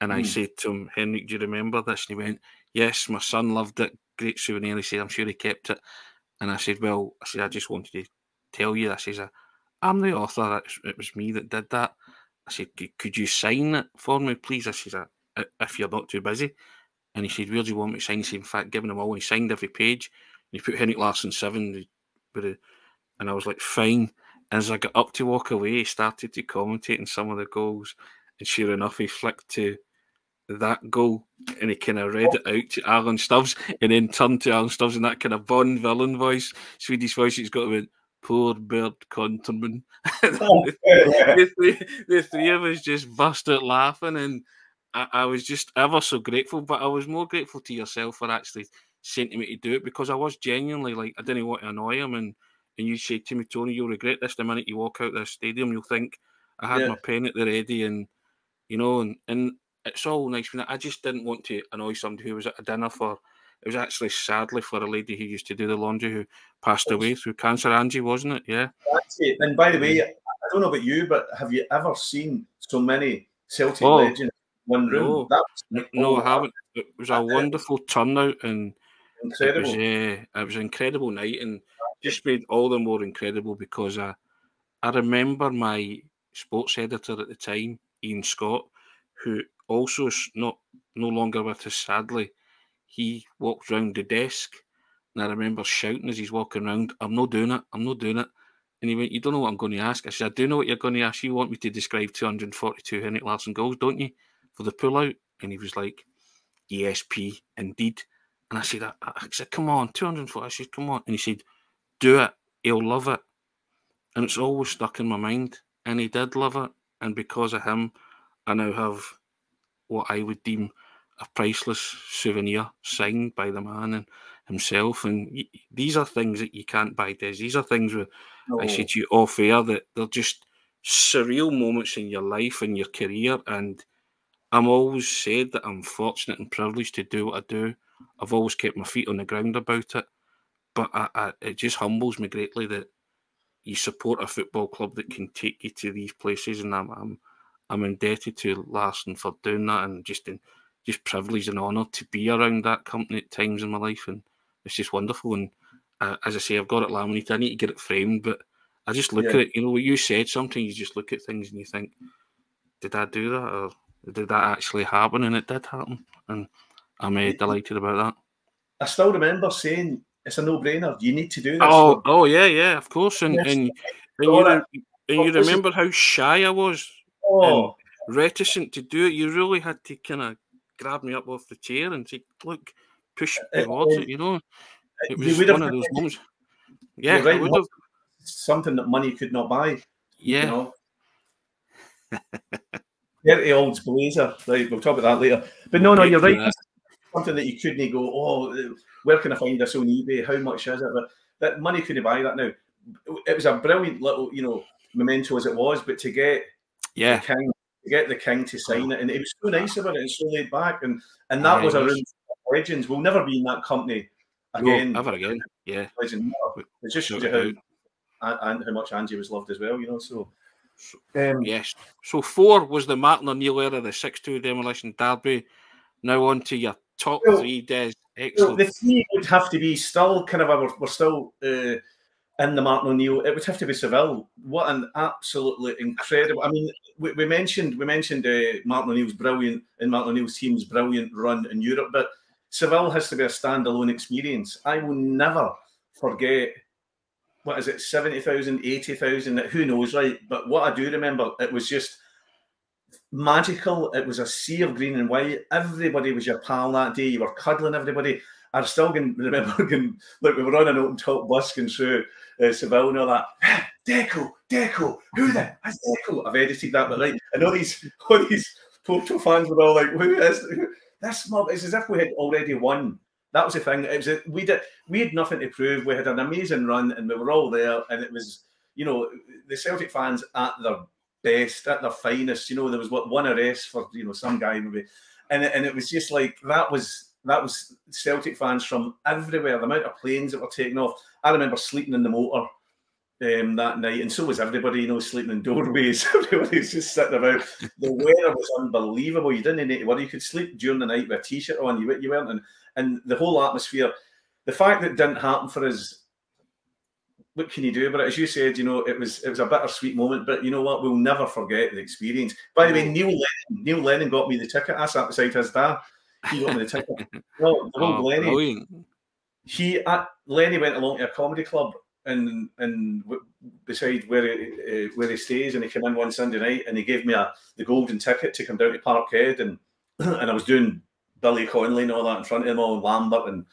and. I hmm. said to him, Henrik, do you remember this? And he went, yes, my son loved it. Great souvenir. He said, I'm sure he kept it. And I said, well, I said, I just wanted to tell you. He said, I'm the author. It was me that did that. I said, could you sign it for me, please? I said, if you're not too busy. And he said, where do you want me to sign? He said, in fact, giving him all. And he signed every page. And he put Henrik Larsson 7. And I was like, fine. And as I got up to walk away, he started to commentate on some of the goals. And sure enough, he flicked to that goal and he kind of read it out to Alan Stubbs and then turned to Alan Stubbs in that kind of Bond villain voice, Swedish voice. He's got went, poor Bert Konterman. Oh, (laughs) the, three, the three of us just busted laughing, and I, I, was just ever so grateful. But I was more grateful to yourself for actually saying to me to do it because I was genuinely like I didn't want to annoy him, and and you say to me, Tony, you'll regret this the minute you walk out of the stadium. You'll think I had yeah. my pen at the ready, and you know, and and it's all nice. I just didn't want to annoy somebody who was at a dinner for it was actually sadly for a lady who used to do the laundry who passed away through cancer. Angie, wasn't it? Yeah. That's it. And by the way, I don't know about you, but have you ever seen so many Celtic oh, legends one room? No, no, I haven't. It was a wonderful turnout and incredible. It was, uh, it was an incredible night and just made all the more incredible because I, I remember my sports editor at the time, Ian Scott, who also not no longer with us sadly he walked round the desk, and I remember shouting as he's walking around, I'm not doing it, I'm not doing it. And he went, You don't know what I'm going to ask. I said, I do know what you're going to ask. You want me to describe 242 Henrik Larsson goals, don't you? For the pullout. And he was like, ESP, indeed. And I said, I, I said, come on, 240. I said, come on. And he said, do it. He'll love it. And it's always stuck in my mind. And he did love it. And because of him, I now have what I would deem a priceless souvenir signed by the man and himself. And these are things that you can't buy, Des. These are things where. I say to you off air that they're just surreal moments in your life and your career. And I'm always said that I'm fortunate and privileged to do what I do. I've always kept my feet on the ground about it. but I, I, it just humbles me greatly that you support a football club that can take you to these places, and I'm I'm, I'm indebted to Larsson for doing that, and just in just privileged and honoured to be around that company at times in my life, and it's just wonderful. And uh, as I say, I've got it laminated. I need to get it framed, but I just look yeah. at it. You know what you said. Sometimes you just look at things and you think, "Did I do that, or did that actually happen?" And it did happen, and I'm uh, delighted about that. I still remember saying it's a no-brainer. You need to do this. Oh, oh yeah, yeah, of course. And and, and, you, and you remember how shy I was, oh. reticent to do it. You really had to kind of grab me up off the chair and say, "Look, push eh, towards eh, it." You know, eh, it was one of those moments. Yeah, right, would have something that money could not buy. Yeah. You know? (laughs) Dirty old blazer. Right, we'll talk about that later. But no, no, you're right. Something that you couldn't go, oh, where can I find this on eBay? How much is it? But that money couldn't buy that now. It was a brilliant little, you know, memento as it was, but to get yeah, the king, to get the king to sign it, and it was so nice about it and so laid back, and and that yeah, was a room legends. We'll never be in that company again. No, never again. Yeah, legend. It just shows you how and how much Angie was loved as well, you know. So, um, yes. So four was the Martin O'Neill era, the six-two demolition derby. Now on to your top well, three, Des. Excellent. Well, the three would have to be still kind of a, we're, we're still uh, in the Martin O'Neill. It would have to be Seville. What an absolutely incredible! I mean, we, we mentioned we mentioned uh, Martin O'Neill's brilliant and Martin O'Neill's team's brilliant run in Europe, but Seville has to be a standalone experience. I will never forget what is it, 70,000, 80,000, who knows, right? But what I do remember, it was just magical. It was a sea of green and white. Everybody was your pal that day. You were cuddling everybody. I still can remember, (laughs) can, look, we were on an open top bus going through uh, Seville and all that. (gasps) Deco, Deco, who the? (laughs) That's Deco. I've edited that, but right. And all these, (laughs) all these Porto fans were all like, who is? This mob? It's as if we had already won that was the thing. It was a, we did we had nothing to prove. We had an amazing run, and we were all there. And it was, you know, the Celtic fans at their best, at their finest. You know, there was what one arrest for you know some guy maybe, and and it was just like that was that was Celtic fans from everywhere. The amount of planes that were taken off. I remember sleeping in the motor um, that night, and so was everybody. You know, sleeping in doorways. (laughs) Everybody was just sitting about. The weather was unbelievable. You didn't need to worry. You could sleep during the night with a t-shirt on. You you weren't, and and the whole atmosphere. The fact that it didn't happen for us, what can you do about it? As you said, you know, it was it was a bittersweet moment, but you know what? We'll never forget the experience. By the way, Neil Lennon, Neil Lennon got me the ticket. I sat beside his dad. He got me (laughs) the ticket. well, oh, Lenny, he uh, Lenny went along to a comedy club and and beside where he, uh, where he stays, and he came in one Sunday night, and he gave me a the golden ticket to come down to Parkhead, and (clears throat) and I was doing Billy Connolly and all that in front of him, all Lambert and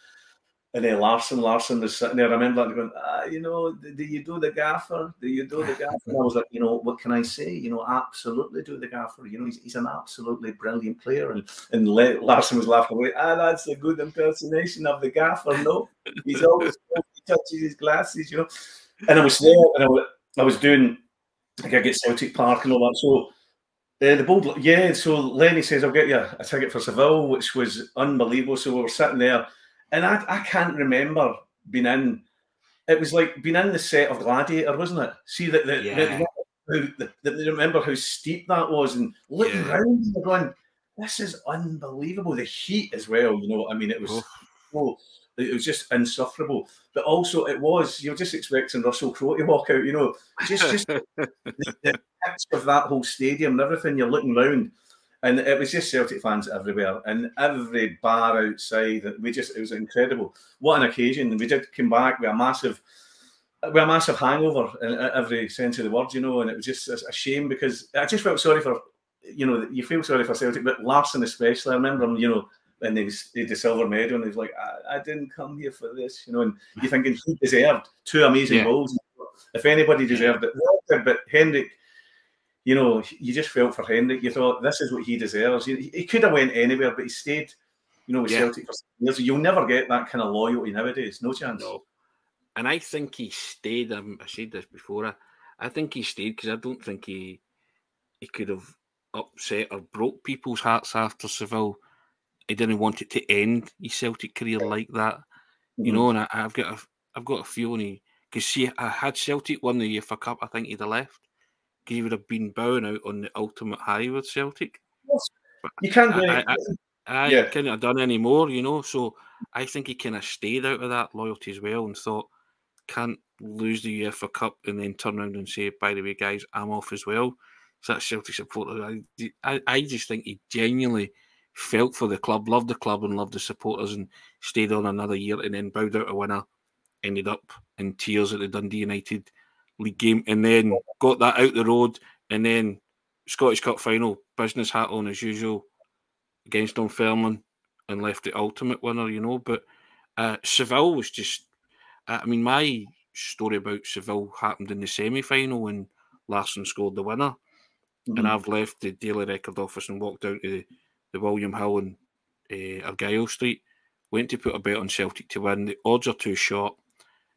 and then Larsson, Larsson was sitting there. I remember going, ah, you know, do you do the gaffer? Do you do the gaffer? And I was like, you know, what can I say? You know, absolutely do the gaffer. You know, he's, he's an absolutely brilliant player. And and Larsson was laughing away. Ah, that's a good impersonation of the gaffer. No, he's always (laughs) he touches his glasses. You know, and I was there and I was, I was doing like I get Celtic Park and all that. So uh, the bold, yeah. So Lenny says, "I'll get you a ticket for Seville," which was unbelievable. So we were sitting there, and I, I can't remember being in. It was like being in the set of Gladiator, wasn't it? See that the, yeah. the, the, the, remember how steep that was, and looking yeah. around and going, "This is unbelievable." The heat as well. You know, I mean, it was. Oh. It was just insufferable. But also, it was you're just expecting Russell Crowe to walk out. You know, just just (laughs) the, the of that whole stadium and everything. You're looking round, and it was just Celtic fans everywhere, and every bar outside. We just it was incredible. What an occasion! And we did come back with a massive. With a massive hangover in every sense of the word, you know, and it was just a shame because I just felt sorry for, you know, you feel sorry for Celtic, but Larsson especially. I remember him, you know, and he was he the silver medal, and he was like, I, I, didn't come here for this, you know. And you're thinking he deserved two amazing yeah. goals. If anybody deserved it, but Henrik, you know, you just felt for Henrik. You thought this is what he deserves. He, he could have went anywhere, but he stayed, you know, with yeah. Celtic for years. You'll never get that kind of loyalty nowadays. No chance. No. And I think he stayed. Um, I said this before. I, I think he stayed because I don't think he he could have upset or broke people's hearts after Seville he didn't want it to end his Celtic career like that, mm-hmm. you know. And I, have got a, I've got a feeling he because see, I had Celtic won the UEFA Cup. I think he'd have left. He would have been bowing out on the ultimate high with Celtic. You can't do I, I, I, yeah. couldn't have done any more, you know. So I think he kind of stayed out of that loyalty as well and thought, can't lose the UEFA Cup and then turn around and say, by the way, guys, I'm off as well. So that Celtic supporter, I, I, I just think he genuinely felt for the club, loved the club and loved the supporters and stayed on another year and then bowed out a winner, ended up in tears at the Dundee United league game and then got that out the road and then Scottish Cup final, business hat on as usual against Dunfermline and left the ultimate winner, you know. But uh, Seville was just, I mean, my story about Seville happened in the semi final when Larsson scored the winner. Mm-hmm. And I've left the Daily Record office and walked down to the, the William Hill and uh, Argyle Street. Went to put a bet on Celtic to win. The odds are too short.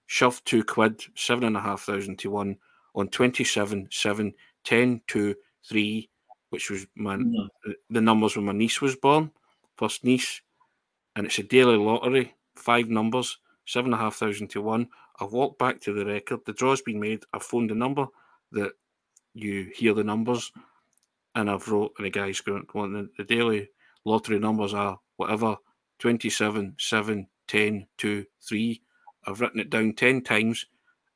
Shoved two quid, seven and a half thousand to one on 27, 7, 10, 2, 3, which was my mm-hmm. the numbers when my niece was born, first niece. And it's a daily lottery, five numbers, seven and a half thousand to one. I've walked back to the record. The draw's been made. I've phoned the number that you hear the numbers, and I've wrote, and the guy's going, well, the, the daily lottery numbers are whatever 27, 7, 10, 2, 3. I've written it down 10 times,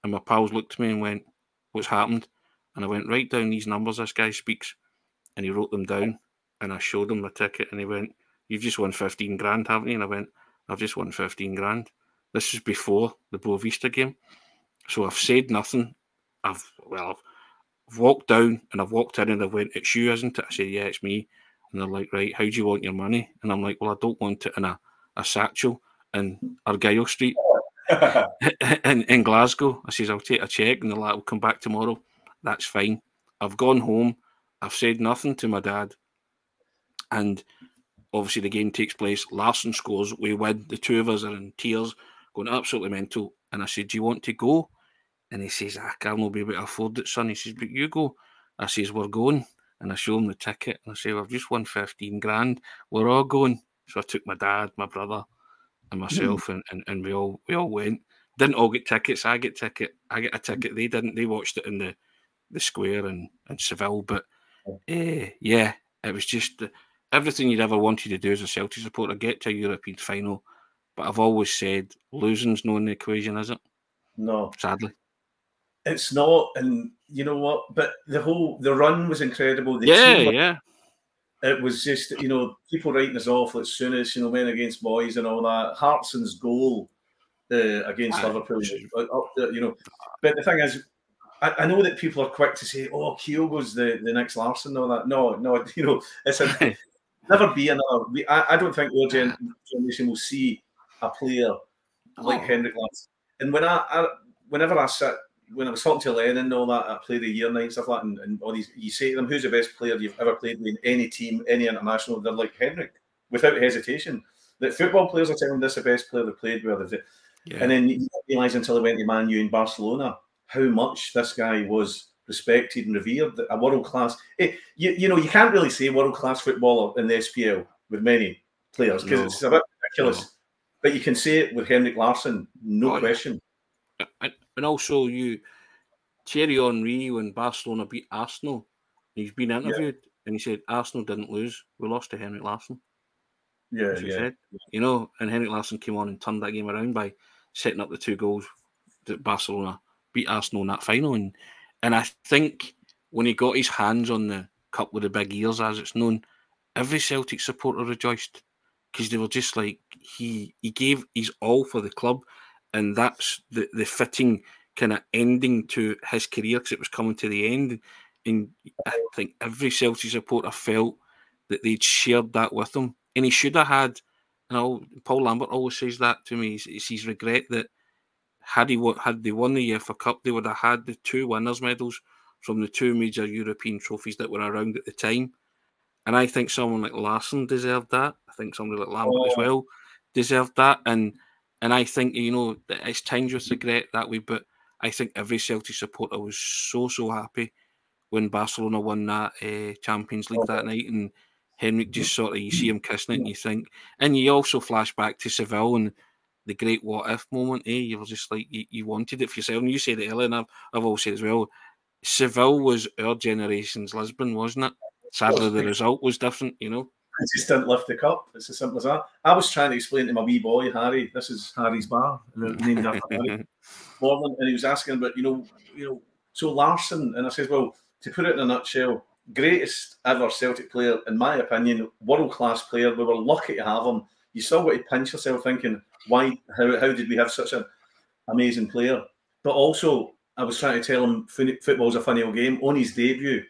and my pals looked at me and went, What's happened? And I went, Write down these numbers this guy speaks. And he wrote them down, and I showed him my ticket, and he went, You've just won 15 grand, haven't you? And I went, I've just won 15 grand. This is before the Boavista game. So I've said nothing. I've, well, I've walked down and I've walked in and I went, It's you, isn't it? I said, Yeah, it's me. And they're like, Right, how do you want your money? And I'm like, Well, I don't want it in a, a satchel in Argyle Street (laughs) in, in Glasgow. I says, I'll take a check and they're like, I'll come back tomorrow. That's fine. I've gone home. I've said nothing to my dad. And obviously the game takes place. Larsson scores. We win. The two of us are in tears, going absolutely mental. And I said, Do you want to go? And he says, I can't be able to afford it, son. He says, But you go. I says, We're going. And I show him the ticket. And I say, well, I've just won 15 grand. We're all going. So I took my dad, my brother, and myself, mm. and, and, and we all we all went. Didn't all get tickets. I get ticket. I get a ticket. They didn't. They watched it in the the square and in Seville. But yeah, it was just everything you'd ever wanted to do as a Celtic supporter. Get to a European final. But I've always said losing's not in the equation, is it? No, sadly, it's not. And you know what? But the whole the run was incredible. The yeah, yeah. It was just you know people writing us off as soon as you know men against boys and all that. Hartson's goal uh, against Liverpool, uh, uh, you know. But the thing is, I, I, know that people are quick to say, "Oh, Kyogo's the, the next Larsson." No, that no, no. (laughs) You know, it's a, (laughs) never be another. We, I, I don't think our generation will see a player like oh. Henrik Larsson. And when I, I, whenever I sit when I was talking to Lennon and all that, I played the year night and stuff like that, and, and, all these, you say to them, who's the best player you've ever played with in any team, any international? They're like Henrik, without hesitation. That football players are telling this the best player they've played with. Yeah. And then you realise until he went to Man U in Barcelona how much this guy was respected and revered. A world class, it, eh, you, you know, you can't really say world class footballer in the SPL with many players because no. it's a bit ridiculous. No. But you can say it with Henrik Larsson, no oh, question. And also you Thierry Henry when Barcelona beat Arsenal, he's been interviewed yeah. and he said Arsenal didn't lose, we lost to Henrik Larsson. Yeah, yeah. Said. You know, and Henrik Larsson came on and turned that game around by setting up the two goals that Barcelona beat Arsenal in that final. And and I think when he got his hands on the cup with the big ears, as it's known, every Celtic supporter rejoiced because they were just like he he gave his all for the club and that's the the fitting kind of ending to his career because it was coming to the end. And I think every Celtic supporter felt that they'd shared that with him, and he should have had. You know, Paul Lambert always says that to me. It's his regret that had he had they won the UEFA Cup, they would have had the two winners' medals from the two major European trophies that were around at the time. And I think someone like Larsson deserved that. I think somebody like Lambert oh. as well deserved that. And and I think, you know, it's times with regret that way, but I think every Celtic supporter was so, so happy when Barcelona won that uh, Champions League that night. And Henrik just sort of, you see him kissing it and you think, and you also flash back to Seville and the great what if moment. Eh, you were just like you, you wanted it for yourself. And you said it earlier, and I've, I've always said as well. Seville was our generation's Lisbon, wasn't it? Sadly, the result was different. You know, I just didn't lift the cup. It's as simple as that. I was trying to explain to my wee boy Harry. This is Harry's bar, named after Harry. (laughs) Morning, and he was asking about you know, you know, so Larsson, and I said, well, to put it in a nutshell, greatest ever Celtic player, in my opinion, world class player. We were lucky to have him. You still got to pinch yourself thinking, why, how, how did we have such an amazing player? But also, I was trying to tell him football's a funny old game. On his debut,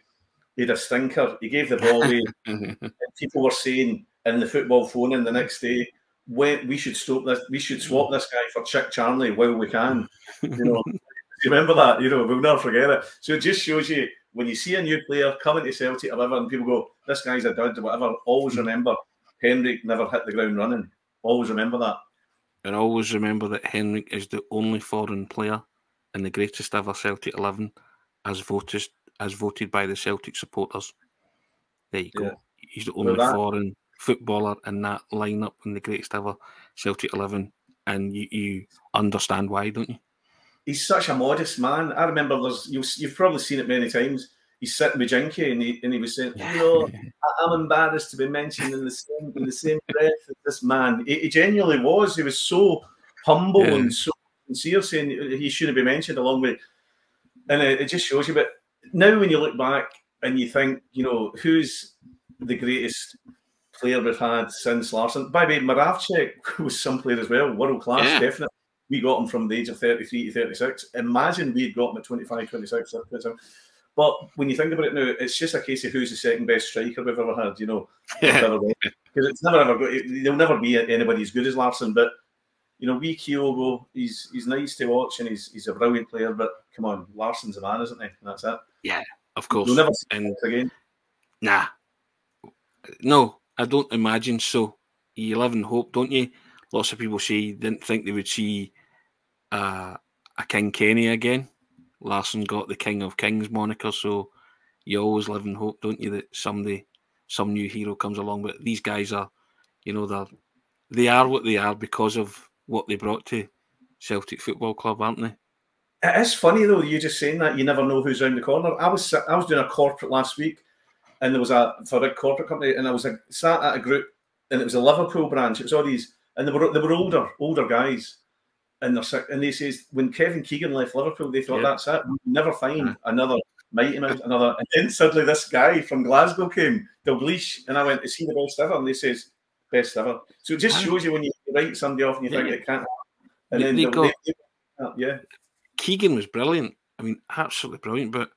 he had a stinker. He gave the ball away. (laughs) people were saying in the football phone in the next day, when we should stop this, we should swap this guy for Chick Charnley while we can. You know, you (laughs) (laughs) remember that? You know, we'll never forget it. So it just shows you when you see a new player coming to Celtic or whatever, and people go, "This guy's a dud" or whatever. Always mm. remember, Henrik never hit the ground running. Always remember that. And always remember that Henrik is the only foreign player in the greatest ever Celtic eleven, as voted as voted by the Celtic supporters. There you go. Yeah. He's the only foreign footballer in that lineup in the greatest ever Celtic eleven, and you, you understand why, don't you? he's such a modest man. I remember there's you, have probably seen it many times. He's sitting with Jinky and he, and he was saying, you know, (laughs) I'm embarrassed to be mentioned in the same in the same breath as this man. He, he genuinely was. He was so humble yeah. and so sincere, saying he shouldn't be mentioned along with. And it, it just shows you. But now, when you look back and you think, you know, who's the greatest player we've had since Larsson? By the way, Moravcik (laughs) was some player as well, world class, yeah. definitely we got him from the age of 33 to 36. Imagine we'd got him at 25, 26. But when you think about it now, it's just a case of who's the second best striker we've ever had, you know. (laughs) Because it's never ever there'll never be anybody as good as Larsson. But, you know, we Kyogo, he's he's nice to watch and he's he's a brilliant player. But come on, Larsson's a man, isn't he? that's it. Yeah, of course. You'll never see and, again. Nah. No, I don't imagine so. You live in hope, don't you? Lots of people say didn't think they would see uh, a King Kenny again. Larson got the King of Kings moniker, so you always live in hope, don't you, that someday some new hero comes along. But these guys are, you know, they're they are what they are because of what they brought to Celtic Football Club, aren't they? It is funny though. You just saying that you never know who's around the corner. I was I was doing a corporate last week, and there was a for a corporate company, and I was a, sat at a group, and it was a Liverpool branch. It was all these, and they were they were older older guys, and they're and they says when Kevin Keegan left Liverpool, they thought yeah. that's it. We'll never find another mighty mouse, another. And then suddenly this guy from Glasgow came, Dalglish, and I went, "Is he the best ever?" And they says, "Best ever." So it just shows you when you write somebody off and you yeah. think it can't. And then they got, yeah, Keegan was brilliant. I mean, absolutely brilliant. But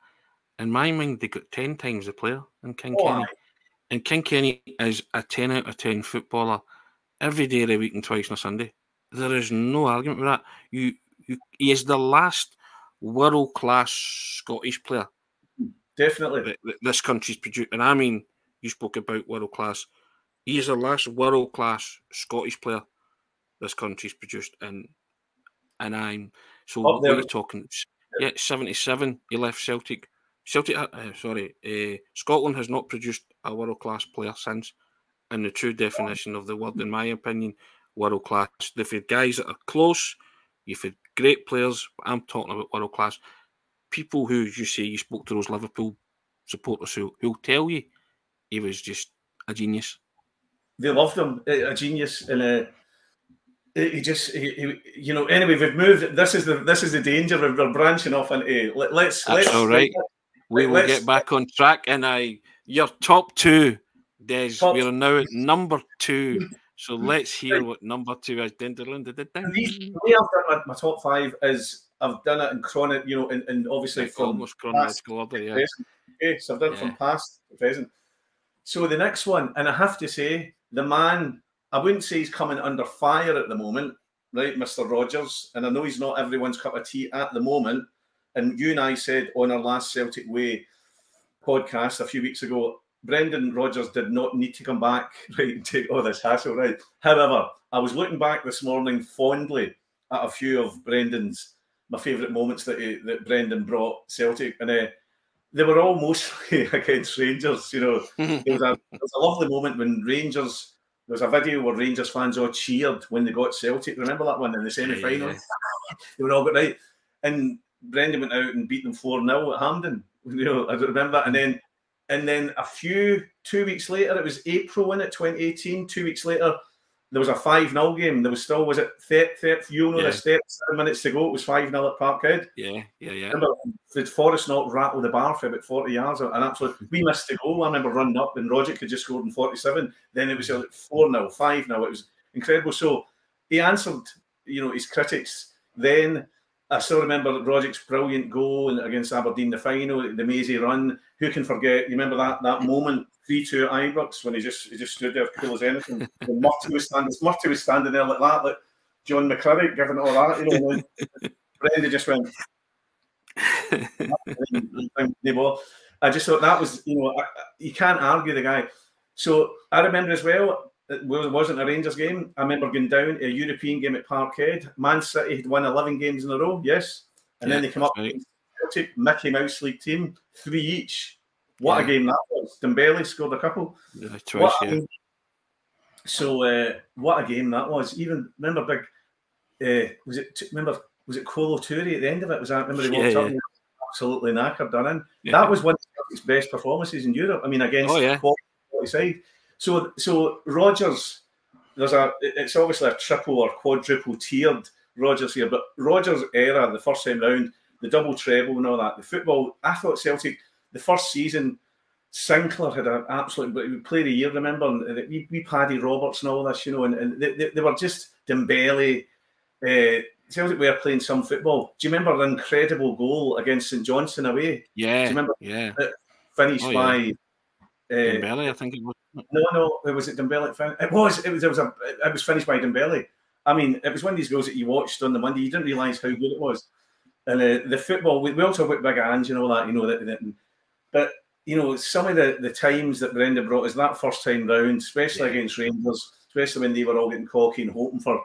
in my mind, they got ten times the player in King oh, Kenny. And King Kenny is a ten out of ten footballer every day of the week and twice on a Sunday. There is no argument with that. You, you he is the last world class Scottish player. Definitely. That, this country's produced. And I mean, you spoke about world class. He is the last world class Scottish player this country's produced. And and I'm so Up we're talking. Yeah, 77. He left Celtic. Celtic, uh, uh, sorry, uh, Scotland has not produced a world class player since, in the true definition of the word, in my opinion world class. You've had guys that are close, you've had great players. I'm talking about world class. People who you say you spoke to those Liverpool supporters who who'll tell you he was just a genius. They loved him, a genius, and uh, he just he, he, you know. Anyway, we've moved. This is the this is the danger. We're branching off into. Eh, let, us That's let's, all right. we will get back on track, and I your top two, Des. Top, we are now at number two. So (laughs) let's hear what number two is. Dun, the way I've done my, top five is I've done it in chronic, you know, and, and obviously from almost chronological order, yeah. Okay, so I've done yeah. from past to present. So the next one, and I have to say, the man, I wouldn't say he's coming under fire at the moment, right, Mr. Rodgers, and I know he's not everyone's cup of tea at the moment. And you and I said on our last Celtic Way podcast a few weeks ago, Brendan Rodgers did not need to come back, (laughs) right, and take all this hassle, right? However, I was looking back this morning fondly at a few of Brendan's my favourite moments that he, that Brendan brought Celtic, and uh, they were all (laughs) mostly against Rangers. You know, (laughs) there was, a, there was a lovely moment when Rangers there was a video where Rangers fans all cheered when they got Celtic. Remember that one in the semi final? Yeah. (laughs) they were all got right. And Brendan went out and beat them 4 0 at Hampden. (laughs) You know, I don't remember that. And then and then a few two weeks later, it was April in it, 2018, two weeks later, there was a 5 0 game. There was still, was it 30, 30 you know, yeah. there's 37 minutes to go. It was 5 0 at Parkhead. Yeah, yeah, yeah. Remember, did Forrest not rattle the bar for about 40 yards? And absolutely, we missed the goal. I remember running up and Roger had just scored in 47. Then it was 4 0, 5 0. It was incredible. So he answered, you know, his critics. Then I still remember Rogic's brilliant goal against Aberdeen, the final, the mazy run. Who can forget? You remember that that moment, three two at Ibrox, when he just he just stood there cool as anything. Murty was standing, Murty was standing there like that, like John McCruddy giving all that. You know, Brendan just went. (laughs) I just thought that was, you know, you can't argue the guy. So I remember as well it wasn't a Rangers game. I remember going down a European game at Parkhead. Man City had won 11 games in a row, yes. And yeah, then they come up right. Celtic Mickey Mouse League team, three each. What yeah. a game that was. Dembele scored a couple. Yeah, twice, yeah. So uh, what a game that was. Even remember big uh, was it remember was it Kolo Touré at the end of it? Was that remember he walked yeah, up absolutely knackered done in? Yeah. That was one of his best performances in Europe. I mean against oh, yeah. quality side. So so Rodgers, there's a it's obviously a triple or quadruple tiered Rodgers here, but Rodgers' era, the first time round, the double treble and all that, the football. I thought Celtic the first season. Sinclair had an absolute player of the year, remember? And we, we Paddy Roberts and all this, you know, and, and they, they, they were just Dembele. Uh, we were playing some football. Do you remember the incredible goal against St Johnstone away? Yeah. Do you remember? Yeah. finished oh, yeah. by. Uh, Dembele, I think it was. No, no, it was it Dembele. It was. It was. It was a. It was finished by Dembele. I mean, it was one of these goals that you watched on the Monday. You didn't realise how good it was. And uh, the football, we, we all talk about big hands, and all that, you know that, that. But you know, some of the, the times that Brenda brought us that first time round, especially yeah. against Rangers, especially when they were all getting cocky and hoping for,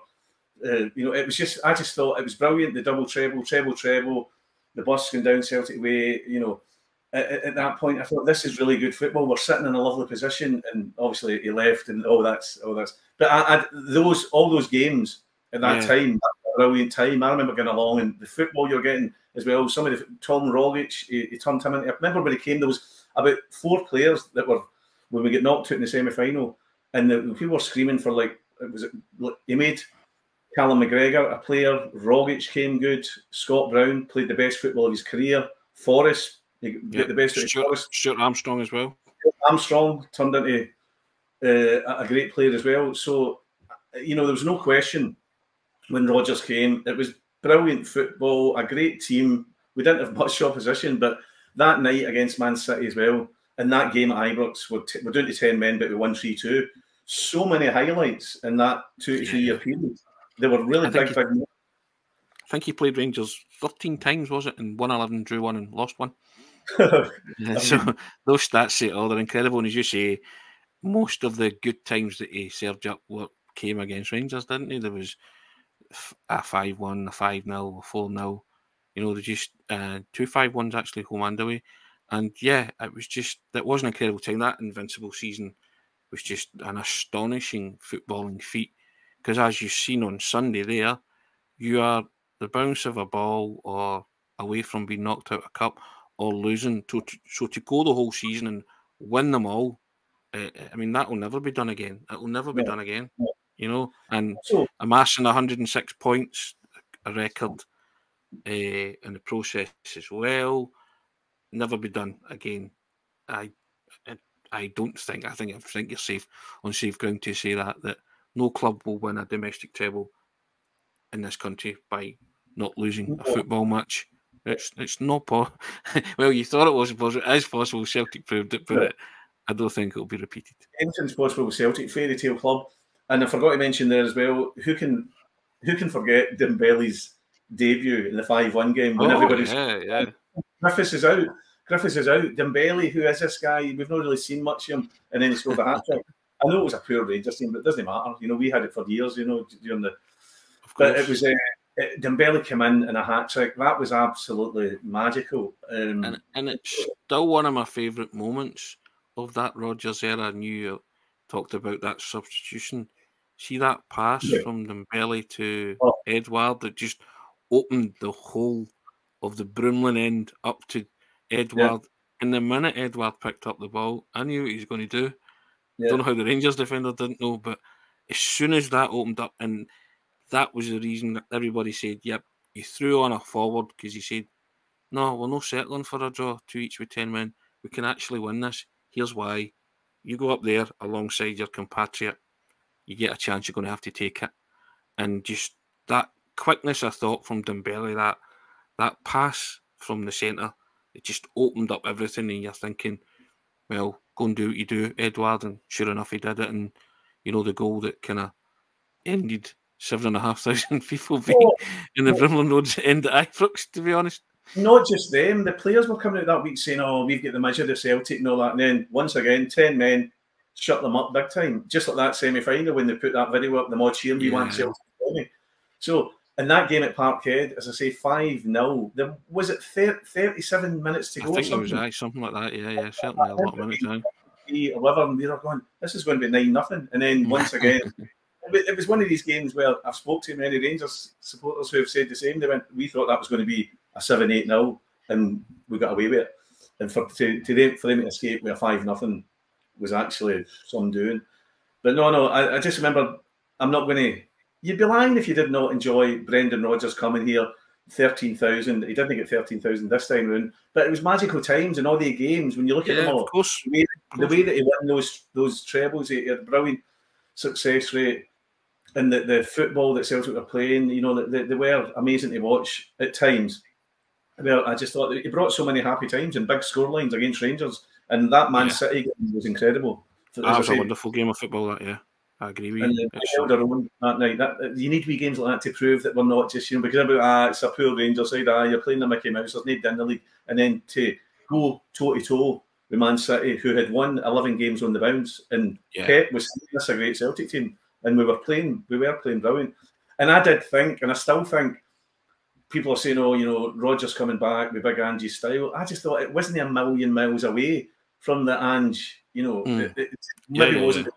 uh, you know, it was just I just thought it was brilliant. The double treble, treble treble, the bus going down Celtic way, you know at, at, that point, I thought this is really good football. We're sitting in a lovely position, and obviously he left, and oh, that's oh, that's. But I, I, those all those games at that yeah. time, that brilliant time. I remember getting along, and the football you're getting as well. Somebody, Tom Rogic, he, he turned him into. I remember when he came, there was about four players that were when we get knocked out in the semi final, and the, people were screaming for like it was it? He made Callum McGregor a player. Rogic came good. Scott Brown played the best football of his career. Forrest you get the best Stuart, Stuart Armstrong as well. Armstrong turned into uh, a great player as well. So, you know, there was no question when Rodgers came. It was brilliant football, a great team. We didn't have much (laughs) opposition, but that night against Man City as well, in that game at Ibrox, we're, t- we're doing to 10 men, but we won 3 2. So many highlights in that two to three year period. They were really big, big. I think he played Rangers 13 times, was it? And won 11, drew one, and lost one. (laughs) yeah, so (laughs) those stats say, oh, they're incredible. And as you say, most of the good times that he served up what came against Rangers, didn't he? There was a 5 1, a 5 0, a 4 0. You know, they just uh, two 5 1s actually home and away. And yeah, it was just, that was an incredible time. That invincible season was just an astonishing footballing feat. Because as you've seen on Sunday there, you are the bounce of a ball or away from being knocked out of a cup or losing. To, so to go the whole season and win them all, uh, I mean, that will never be done again. It will never be yeah. done again. Yeah. You know, and so, amassing 106 points, a record uh, in the process as well, never be done again. I, I, I don't think. I think I think you're safe on safe ground to say that that no club will win a domestic treble in this country by not losing a football match. It's it's not possible. (laughs) well, you thought it was possible. It is possible. Celtic proved it, but I don't think it'll be repeated. Anything's possible with Celtic, fairy tale club. And I forgot to mention there as well. Who can who can forget Dembele's debut in the five-one game when oh, everybody's yeah, yeah. Griffiths is out. Griffiths is out. Dembele, who is this guy? We've not really seen much of him, and then he scored (laughs) a hat trick. I know it was a poor Rangers team, but it doesn't matter. You know, we had it for years. You know, during the, but it was. Uh, Dembele came in in a hat trick. That was absolutely magical. Um, and, and it's still one of my favourite moments of that Rodgers era. New talked about that substitution. See that pass Yeah. from Dembele to Oh. Edouard that just opened the whole of the Broomloan end up to Edouard. And the minute Edouard picked up the ball, I knew what he was going to do. Yeah. Don't know how the Rangers defender didn't know, but as soon as that opened up, and that was the reason that everybody said, "Yep, he threw on a forward," because he said, "No, we're not settling for a draw, two each with ten men. We can actually win this. Here's why: you go up there alongside your compatriot, you get a chance. You're going to have to take it." And just that quickness, I thought from Dembele, that that pass from the centre, it just opened up everything, and you're thinking, "Well, go and do what you do, Edouard." And sure enough, he did it, and you know the goal that kind of ended seven and a half thousand (laughs) people being Oh, in the. Broomloan Roads end at Ibrox, to be honest. Not just them, the players were coming out that week saying, "Oh, we've got the measure of Celtic and all that." And then once again, ten men shut them up big time, just like that semi final when they put that video up, the mod cheering we want Yeah. Celtic. to. So in that game at Parkhead, as I say, five 0 There was it 30, 37 minutes to I go. think it was something? something like that. Yeah, yeah, certainly a lot of minutes. Three or whatever, and they're going, this is going to be nine nothing. And then mm. once again, (laughs) it was- one of these games where I've spoke to many Rangers supporters who have said the same. They went, we thought that was going to be a seven eight nil, and we got away with it. And for to, to them, for them to escape with a five nothing was actually some doing. But no, no, I, I just remember I'm not going to. You'd be lying if you did not enjoy Brendan Rodgers coming here. Thirteen thousand. He didn't get thirteen thousand this time round, but it was magical times and all the games. When you look at them all, of course. the way, the way that he won those those trebles, he had a brilliant success rate, and the, the football that Celtic were playing, you know, they, they were amazing to watch at times. Well, I just thought that he brought so many happy times and big scorelines against Rangers, and that Man Yeah. City game was incredible. That was a wonderful game of football. That yeah, I agree with and you. they It's- held their own that night. That, you need wee games like that to prove that we're not just, you know, because everybody, ah, it's a poor Rangers side, ah, you're playing the Mickey Mouse, there's no in the league. And then to go toe to toe with Man City, who had won 11 games on the bounce, and Yeah. Pep was this a great Celtic team, and we were playing, we were playing brilliant. And I did think, and I still think, people are saying, oh, you know, Rodgers coming back with big Angie style. I just thought it wasn't a million miles away from the Ange, you know, Mm. it, it maybe yeah, wasn't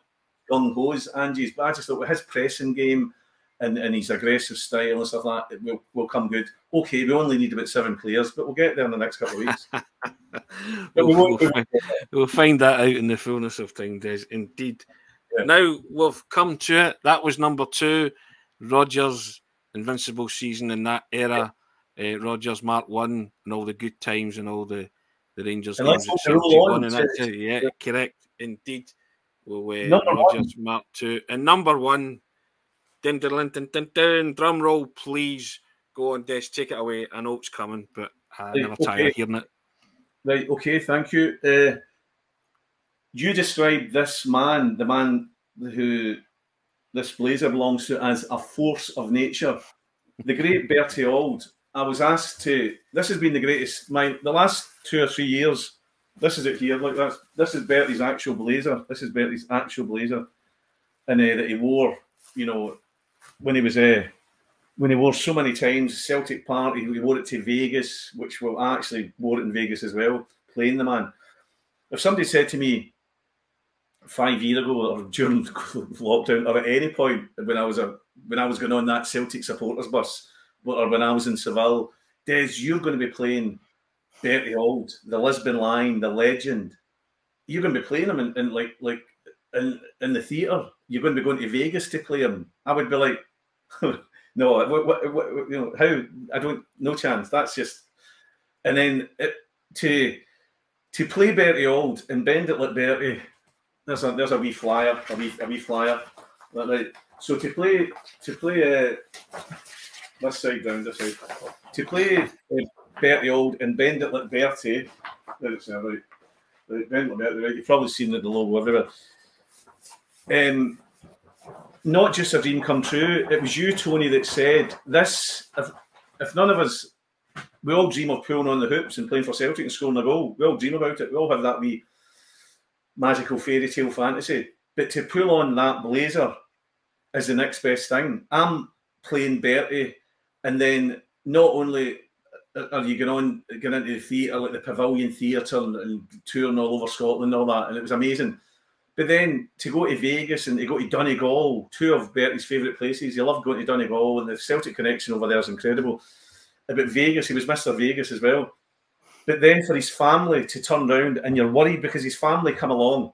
gung ho's Angie's, but I just thought with his pressing game and, and his aggressive style and stuff like that, it will, will come good. Okay, we only need about seven players, but we'll get there in the next couple of weeks. (laughs) We'll, we we'll, won't- we'll find that out in the fullness of time, Des. Indeed. Yeah. Now we've come to it. That was number two. Rodgers' invincible season in that era. Uh, Rodgers Mark One and all the good times and all the, the Rangers And games let's that hope they Celtic roll on. And that's it. Yeah, yeah. correct. Indeed. Well, uh, Number Rodgers Mark Two and number one. Dun, dun, dun, dun, dun, dun. Drum roll, please. Go on, Des. Take it away. I know it's coming, but I Right, never okay. hearing it. Right, okay, thank you. Uh, you described this man, the man who this blazer belongs to, as a force of nature. The great Bertie Auld. I was asked to. This has been the greatest. My the last two or three years. This is it here. Look, that's this is Bertie's actual blazer. This is Bertie's actual blazer, and uh, that he wore. You know, when he was uh, when he wore so many times Celtic Party, he wore it to Vegas, which will actually wore it in Vegas as well, playing the man. If somebody said to me five years ago or during (laughs) lockdown or at any point when I was a when I was going on that Celtic supporters bus or when I was in Seville, Des, you're going to be playing Bertie Auld, the Lisbon Lion, the legend. You're going to be playing him in, in like like in, in the theatre. You're going to be going to Vegas to play him. I would be like, (laughs) no, what, what, what, you know, how? I don't, no chance. That's just. And then it, to to play Bertie Auld and bend it like Bertie. There's a there's a wee flyer, a wee a wee flyer. So to play to play uh, this side down this side. To play uh, Bertie Auld and bend it like Bertie. Right. Right, bend it like Bertie, right. You've probably seen it the logo everywhere. Um, not just a dream come true. It was you, Tony, that said this. If, if none of us, we all dream of pulling on the hoops and playing for Celtic and scoring a goal. We all dream about it. We all have that wee magical fairy tale fantasy. But to pull on that blazer is the next best thing. I'm playing Bertie, and then not only uh, are you going on going into the theatre like the Pavilion Theatre and, and touring all over Scotland and all that, and it was amazing. But then to go to Vegas and to go to Donegal, two of Bertie's favourite places. He loved going to Donegal, and the Celtic connection over there is incredible. About Vegas, he was Mr. Vegas as well. But then for his family to turn around and you're worried because his family come along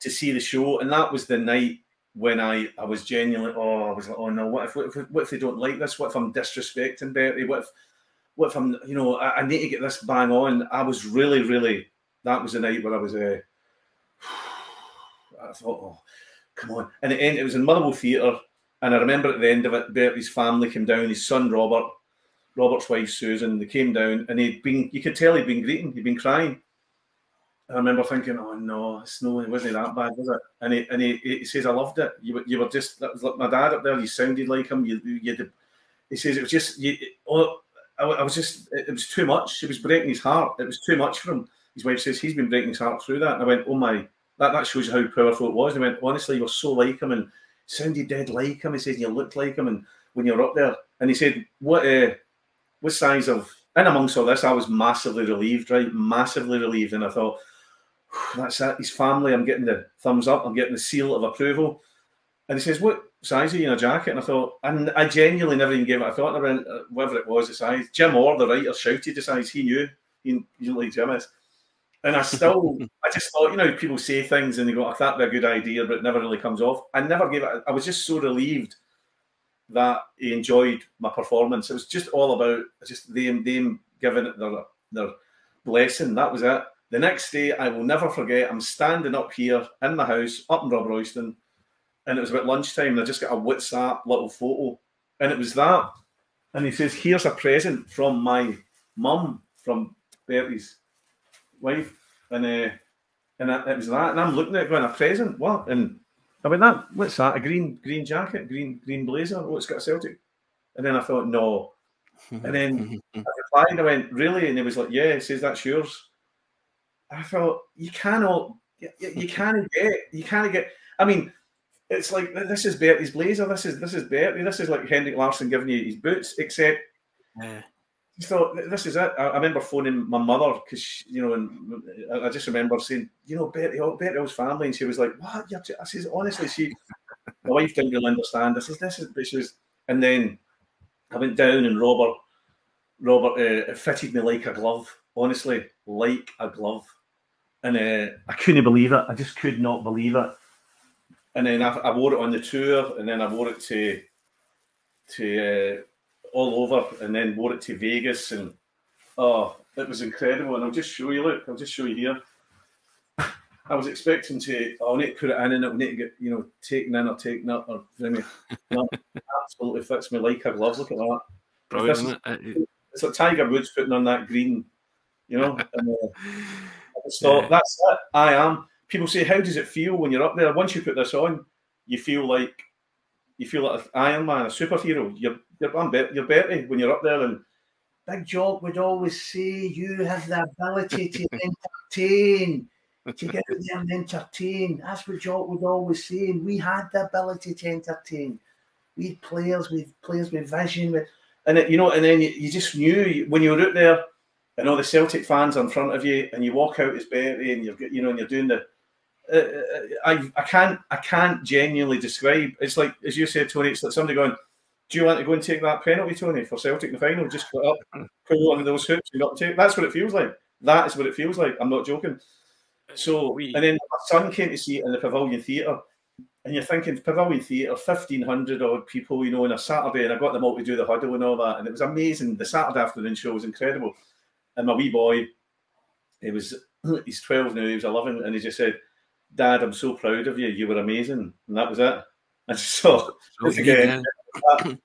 to see the show, and that was the night when I, I was genuinely oh I was like oh no what if, what if what if they don't like this? What if I'm disrespecting Bertie? What if what if I'm you know I, I need to get this bang on. I was really really that was the night where I was uh, (sighs) I thought oh come on. And the end it was in Motherwell Theatre and I remember at the end of it Bertie's family came down his son Robert Robert's wife Susan they came down and he'd been you could tell he'd been greeting he'd been crying I remember thinking, "Oh no, no, it wasn't that bad, was it?" And he and he, he says, "I loved it. You were you were just that was like my dad up there. You sounded like him. You you did." He says it was just you. Oh, I, I was just it was too much. It was breaking his heart. It was too much for him. His wife says he's been breaking his heart through that. And I went, "Oh my, that that shows you how powerful it was." And I went, "Honestly, you were so like him and sounded dead like him." He says, "You looked like him." And when you're up there, and he said, "What uh, what size of?" And amongst all this, I was massively relieved, right? Massively relieved, and I thought that's it. His family. I'm getting the thumbs up. I'm getting the seal of approval. And he says, "What size are you in a jacket?" And I thought, and I genuinely never even gave it a thought. I went, uh, whatever it was, the size. Jim Orr, the writer, shouted the size. He knew. He, like Jim is. And I still, (laughs) I just thought, you know, people say things and they go, "I thought that'd be a good idea," but it never really comes off. I never gave it. I was just so relieved that he enjoyed my performance. It was just all about just them, them giving it their their blessing. That was it. The next day, I will never forget, I'm standing up here in the house, up in Robroyston, and it was about lunchtime, and I just got a WhatsApp little photo, and it was that. And he says, Here's a present from my mum, from Bertie's wife. And uh, and it was that. And I'm looking at it going, a present? What? And I went, that, what's that? A green green jacket, green green blazer? Oh, it's got a Celtic. And then I thought, no. (laughs) And then (laughs) I replied, I went, really? And he was like, yeah. He says, that's yours. I thought you cannot, you, you can't get, you can't get. I mean, it's like this is Bertie's blazer. This is this is Bertie. This is like Henrik Larsson giving you his boots. Except, yeah. I thought this is it. I, I remember phoning my mother because you know, and I just remember saying, you know, Bertie, oh, Bertie's family, and she was like, "What?" I says, honestly, she, my wife didn't really understand. I says, "This is," but she was, and then I went down, and Robert, Robert uh, fitted me like a glove. Honestly, like a glove and uh, I couldn't believe it. I just could not believe it. And then I, I wore it on the tour, and then I wore it to to uh, all over, and then wore it to Vegas, and oh, it was incredible. And I'll just show you. Look, I'll just show you here. I was expecting to. I'll need to put it in, and it'll need to get you know taken in or taken up, or I mean, (laughs) absolutely fits me like a glove. Look at that. Brilliant, it's like Tiger Woods putting on that green, you know. (laughs) and, uh, so yeah. that's it. I am. People say, "How does it feel when you're up there?" Once you put this on, you feel like you feel like an Iron Man, a superhero. You're you're, I'm you're Bertie when you're up there. And Big Jock would always say, "You have the ability to (laughs) entertain." to (laughs) get out there and entertain. That's what Jock would always say. And we had the ability to entertain. We had players with players with vision, with, and it, you know, and then you, you just knew when you were out there and all the Celtic fans in front of you, and you walk out as Bertie, and you're you know, and you're doing the. Uh, uh, I I can't I can't genuinely describe. It's like as you said, Tony. It's like somebody going, "Do you want to go and take that penalty, Tony, for Celtic in the final? Just put up, put one of those hoops and take." That's what it feels like. That is what it feels like. I'm not joking. So, and then my son came to see it in the Pavilion Theatre, and you're thinking Pavilion Theatre, fifteen hundred odd people, you know, on a Saturday, and I got them all to do the huddle and all that, and it was amazing. The Saturday afternoon show was incredible. And my wee boy, he was (clears throat) he's 12 now, he was 11, and he just said, Dad, I'm so proud of you. You were amazing. And that was it. (laughs) And so, again,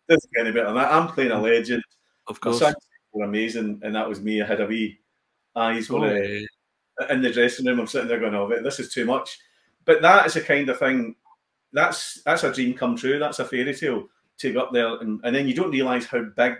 this (coughs) again a bit on that. I'm playing a legend. Of course. My were amazing, and that was me. I had a wee eyes oh, yeah. in the dressing room. I'm sitting there going, "Oh, this is too much." But that is a kind of thing. That's that's a dream come true. That's a fairy tale to go up there, and, and then you don't realise how big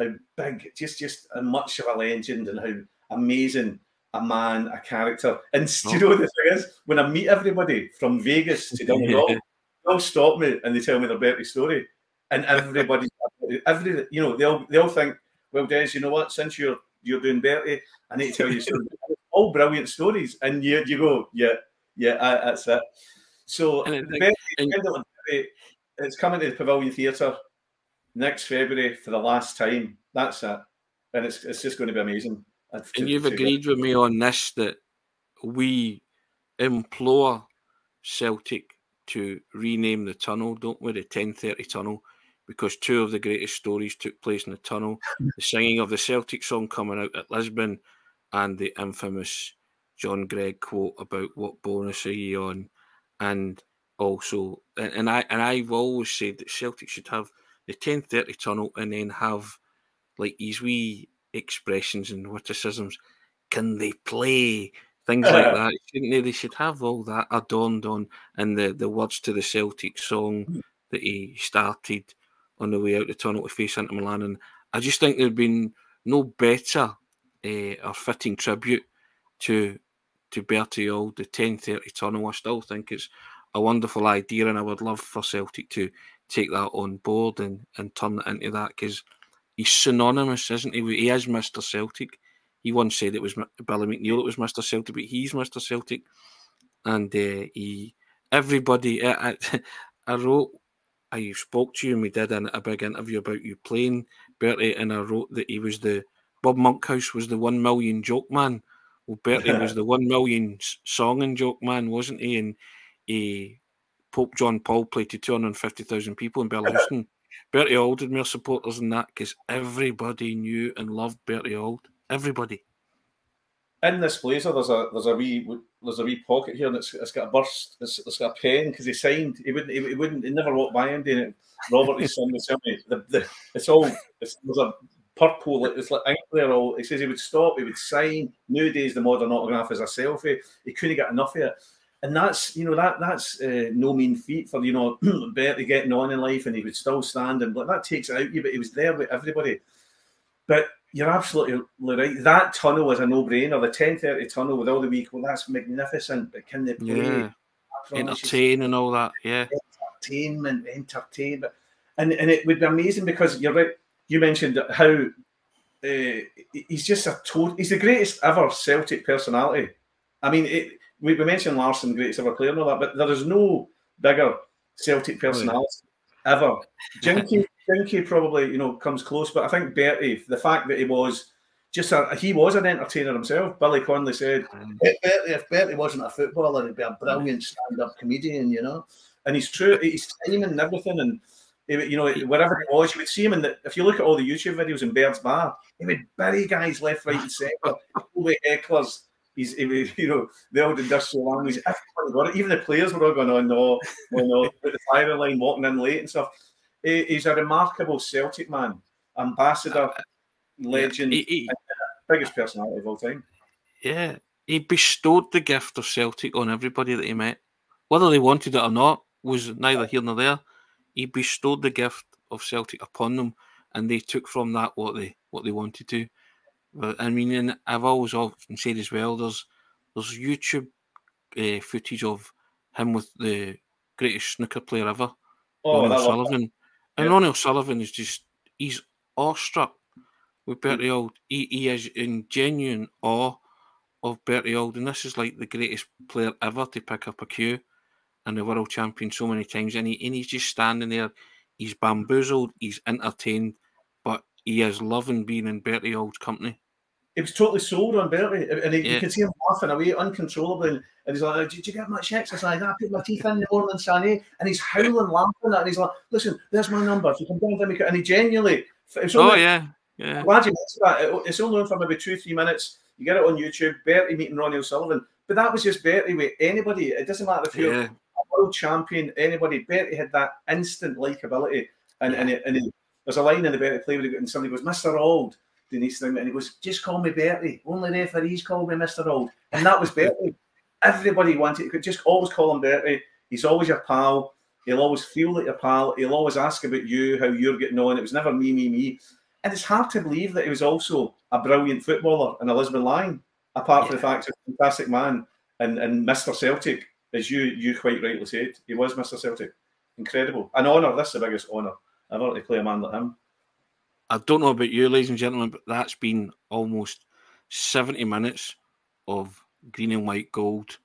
how big, just just a much of a legend, and how amazing a man, a character. And oh. you know the thing is, when I meet everybody from Vegas to Donegal, (laughs) they'll stop me and they tell me their Bertie story, and everybody, (laughs) every you know, they'll they'll think, well, Des, you know what? Since you're you're doing Bertie, I need to tell you something. (laughs) all brilliant stories, and you you go, yeah. yeah, I, that's it. So and Bertie, and, it's coming to the Pavilion Theatre next February for the last time. That's it, and it's it's just going to be amazing. And you've agreed with me on this that we implore Celtic to rename the tunnel, don't we? The 1030 tunnel, because two of the greatest stories took place in the tunnel (laughs) the singing of the Celtic song coming out at Lisbon and the infamous John Greig quote about what bonus are you on? And also, and I and I've always said that Celtic should have the 1030 tunnel and then have like these wee expressions and witticisms. Can they play? things like that. Shouldn't they? They should have all that adorned on and the, the words to the Celtic song hmm. that he started on the way out the tunnel to face Inter Milan. And I just think there'd been no better uh, or fitting tribute to to Bertie Auld, the 1030 tunnel. I still think it's a wonderful idea, and I would love for Celtic to take that on board and, and turn it into that because he's synonymous, isn't he? He is Mr. Celtic he once said it was Billy McNeill that was Mr. Celtic, but he's Mr. Celtic. And uh, he, everybody, I, I, (laughs) I, wrote, I spoke to you and we did a, a big interview about you playing Bertie, and I wrote that he was the, Bob Monkhouse was the one million joke man. Well, Bertie was (laughs) the one million song and joke man, wasn't he? And he, Pope John Paul played to 250,000 people in Belarus. (laughs) Bertie Auld had more supporters than that because everybody knew and loved Bertie Auld. Everybody. In this blazer, there's a there's a wee there's a wee pocket here, and it's, it's got a burst. It's, it's got a pen because he signed. He wouldn't. He, wouldn't. He never walked by him doing it. Robert, his son, me the, the, it's all. It's, there's a purple. It's like ink there. All he says he would stop. He would sign. Nowadays, the modern autograph is a selfie. He couldn't get enough of it and that's you know that that's uh, no mean feat for you know (clears throat) Bertie getting on in life, and he would still stand and but that takes it out you. But he was there with everybody. But you're absolutely right. That tunnel was a no-brainer. The 1030 tunnel with all the week, well, that's magnificent. But can they play? Yeah. Entertain and all that. Yeah. Entertainment, entertainment. And and it would be amazing because you're right. You mentioned how uh, he's just a total. He's the greatest ever Celtic personality. I mean, it, we, we mentioned Larsson, greatest ever player, and all that, but there is no bigger Celtic personality oh, yeah. ever. Jinky Dinky probably, you know, comes close, but I think Bertie, the fact that he was just a, he was an entertainer himself. Billy Connolly said, mm. if Bertie, if Bertie wasn't a footballer, he'd be a brilliant stand-up comedian, you know. And he's true, he's timing and everything, and you know, wherever he was, you would see him. And if you look at all the YouTube videos in Baird's Bar, he would bury guys left, right, and centre, with hecklers. He's, he, (laughs) you know, the old industrial language. Everyone got it. Even the players were all going, "Oh no, oh no!" (laughs) Put the firing line, walking in late and stuff he's a remarkable Celtic man, ambassador, uh, legend, he, he, biggest personality of all time. Yeah, he bestowed the gift of Celtic on everybody that he met, whether they wanted it or not. Was neither here nor there. He bestowed the gift of Celtic upon them, and they took from that what they what they wanted to. I mean, and I've always often said as well. There's there's YouTube uh, footage of him with the greatest snooker player ever, oh, Ronnie O'Sullivan, and Ronnie O'Sullivan is just, he's awestruck with Bertie Auld. He, he is in genuine awe of Bertie Auld, And this is like the greatest player ever to pick up a cue and the world champion so many times. And, he, and he's just standing there. He's bamboozled, he's entertained, but he is loving being in Bertie Auld's company he was totally sold on Bertie, and he, yeah. you could see him laughing away uncontrollably. And, he's like, oh, "Did you get much exercise? I put my teeth in the morning, Sonny." And he's howling, laughing at, and he's like, "Listen, there's my number. If you come down me," and he genuinely. It's only, oh yeah, yeah. Glad you that. It's only on for maybe two, three minutes. You get it on YouTube. Bertie meeting Ronnie O'Sullivan, but that was just Bertie with anybody. It doesn't matter if you're yeah. a world champion, anybody. Bertie had that instant likability, and yeah. and, and he, there's a line in the Bertie play where he, and somebody goes, "Mr. Auld." Denise and he goes, just call me Bertie. Only referees call me Mr. Auld," And that was Bertie. Everybody wanted to just always call him Bertie. He's always your pal. He'll always feel like your pal. He'll always ask about you, how you're getting on. It was never me, me, me. And it's hard to believe that he was also a brilliant footballer and a Lisbon Lion, apart yeah. from the fact he's a fantastic man and, and Mr. Celtic, as you you quite rightly said. He was Mr. Celtic. Incredible. An honour. This is the biggest honour ever to play a man like him. I don't know about you, ladies and gentlemen, but that's been almost 70 minutes of green and white gold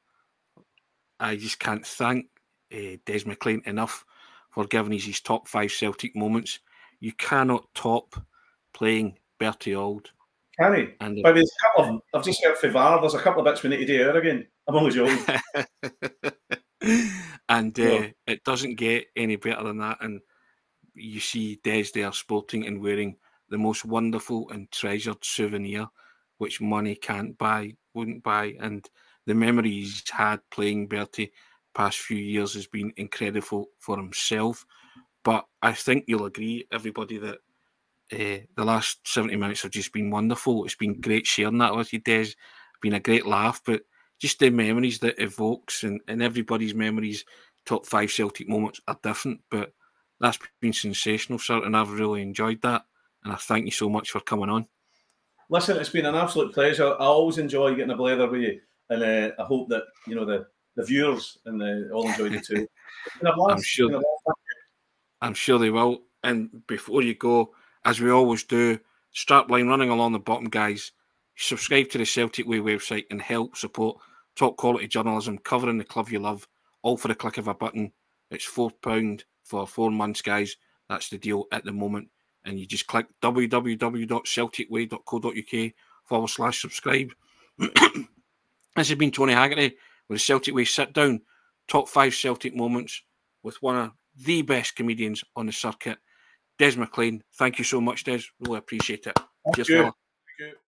I just can't thank uh, Des McLean enough for giving us his top five Celtic moments. You cannot top playing Bertie Auld. Can he? And By the couple of, I've just got Fivar. There's a couple of bits we need to do here again. I'm only joking. (laughs) and uh, it doesn't get any better than that. And you see Des there sporting and wearing the most wonderful and treasured souvenir, which money can't buy, wouldn't buy. And the memories he's had playing Bertie past few years has been incredible for himself. But I think you'll agree, everybody, that uh, the last 70 minutes have just been wonderful. It's been great sharing that with you, Des. Been a great laugh, but just the memories that evokes and, and everybody's memories, top five Celtic moments are different. But that's been sensational, sir, and I've really enjoyed that. And I thank you so much for coming on. Listen, it's been an absolute pleasure. I always enjoy getting a blather with you, and uh, I hope that you know the the viewers and the, all enjoyed it too. I'm sure. I'm sure they will. And before you go, as we always do, strap line running along the bottom, guys. Subscribe to the Celtic Way website and help support top quality journalism covering the club you love, all for the click of a button. It's £4 for four months, guys. That's the deal at the moment. And you just click www.celticway.co.uk forward slash subscribe. (clears throat) this has been Tony Haggerty with the Celtic Way sit down, top five Celtic moments with one of the best comedians on the circuit, Des McLean. Thank you so much, Des. Really appreciate it. Thank Cheers.